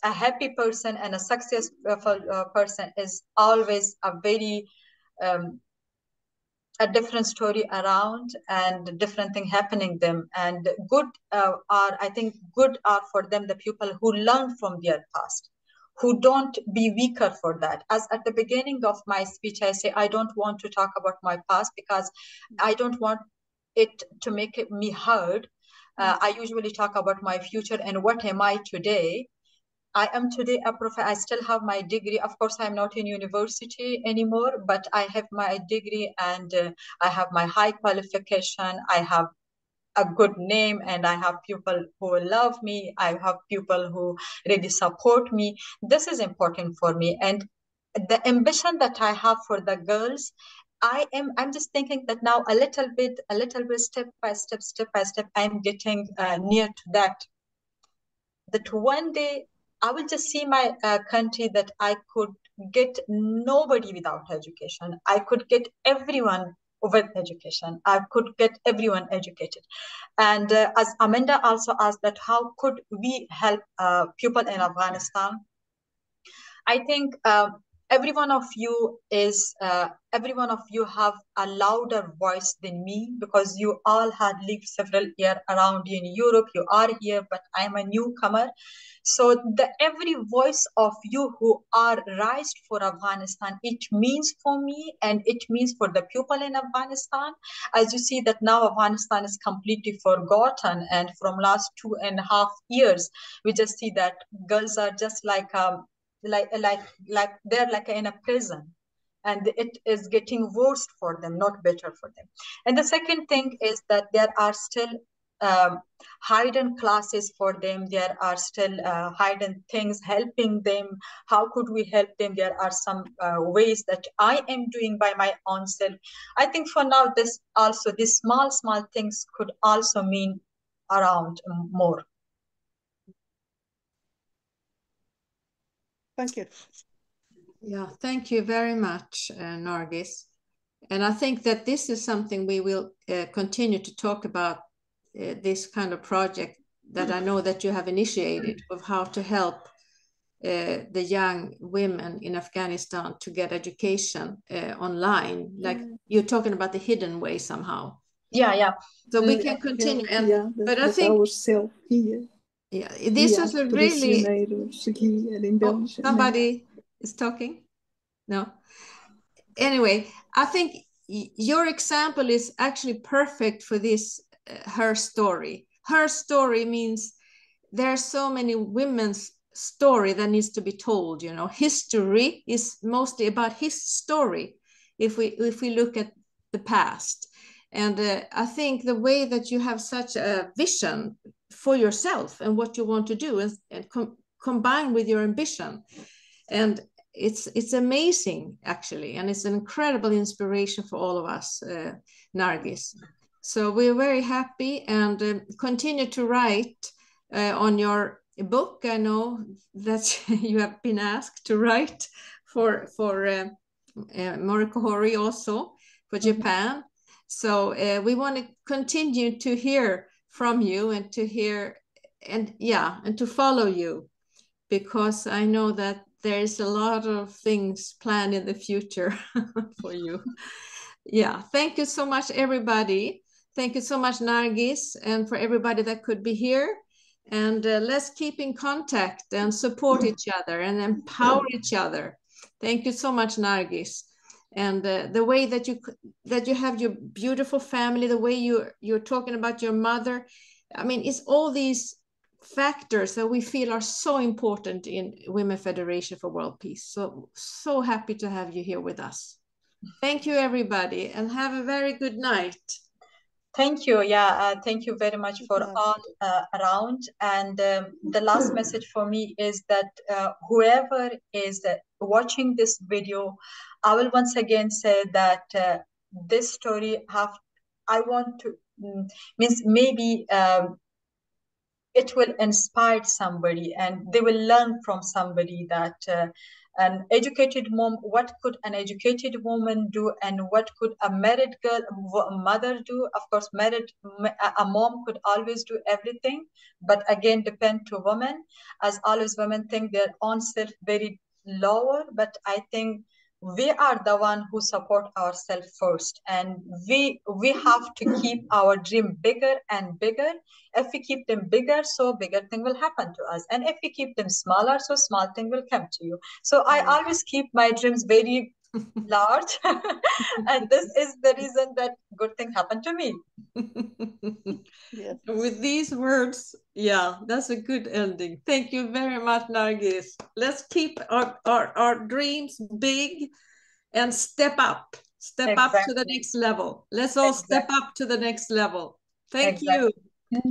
a happy person and a successful uh, person is always a very um, a different story around and different thing happening them. And good uh, are i think good are for them the people who learn from their past who don't be weaker for that as at the beginning of my speech i say i don't want to talk about my past because i don't want it to make it me heard uh, i usually talk about my future and what am i today I am today a prof. I still have my degree. Of course, I'm not in university anymore, but I have my degree and uh, I have my high qualification. I have a good name and I have people who love me. I have people who really support me. This is important for me. And the ambition that I have for the girls, I am, I'm just thinking that now a little bit, a little bit, step by step, step by step, I'm getting uh, near to that. That one day I will just see my uh, country that I could get nobody without education. I could get everyone with education. I could get everyone educated. And uh, as Amanda also asked that how could we help uh, people in Afghanistan? I think um, every one of you is uh, every one of you have a louder voice than me because you all had lived several years around in Europe. You are here, but I'm a newcomer. So the every voice of you who are raised for Afghanistan, it means for me and it means for the people in Afghanistan. As you see that now Afghanistan is completely forgotten, and from last two and a half years, we just see that girls are just like um, like like like they're like in a prison and it is getting worse for them not better for them. And the second thing is that there are still um, hidden classes for them. There are still uh, hidden things helping them. How could we help them? There are some uh, ways that i am doing by my own self. I think for now this also these small small things could also mean around more Thank you. Yeah, thank you very much, uh, Nargis. And I think that this is something we will uh, continue to talk about uh, this kind of project that I know that you have initiated of how to help uh, the young women in Afghanistan to get education uh, online. Like Mm. you're talking about the hidden way somehow. yeah, yeah. So we can continue. And yeah, but I that think ourselves here. Yeah, this a really prisioneiros here in Oh, somebody is talking? No. Anyway, I think your example is actually perfect for this uh, her story. Her story means there are so many women's story that needs to be told, you know. History is mostly about his story if we if we look at the past. And uh, I think the way that you have such a vision for yourself and what you want to do and, and com- combine with your ambition. And it's it's amazing actually and it's an incredible inspiration for all of us uh, nargis. So we're very happy and um, continue to write uh, on your book. I know that you have been asked to write for for uh, uh, Morikohori also for japan. So uh, we want to continue to hear from you and to hear and yeah and to follow you because I know that there is a lot of things planned in the future for you. Yeah, thank you so much, everybody. Thank you so much, Nargis, and for everybody that could be here. And uh, let's keep in contact and support each other and empower each other. Thank you so much, Nargis. And uh, the way that you that you have your beautiful family, the way you you're talking about your mother, I mean, it's all these factors that we feel are so important in Women Federation for World Peace. So, so happy to have you here with us. Thank you, everybody, and have a very good night. Thank you. Yeah, uh, thank you very much for Yes. all uh, around. And um, the last message for me is that uh, whoever is watching this video, I will once again say that uh, this story have I want to mm, means maybe um, it will inspire somebody and they will learn from somebody that uh, an educated mom what could an educated woman do and what could a married girl mother do? Of course married a mom could always do everything but again depend to women as always women think their own self very lower but i think we are the one who support ourselves first. And we we have to keep our dream bigger and bigger. If we keep them bigger so bigger thing will happen to us. And if we keep them smaller so small thing will come to you. So i always keep my dreams very large and this is the reason that good thing happened to me Yes. With these words, yeah, that's a good ending. Thank you very much, Nargis. Let's keep our, our, our dreams big and step up. Step up to the next level. Let's all step up to the next level. Thank Exactly. you.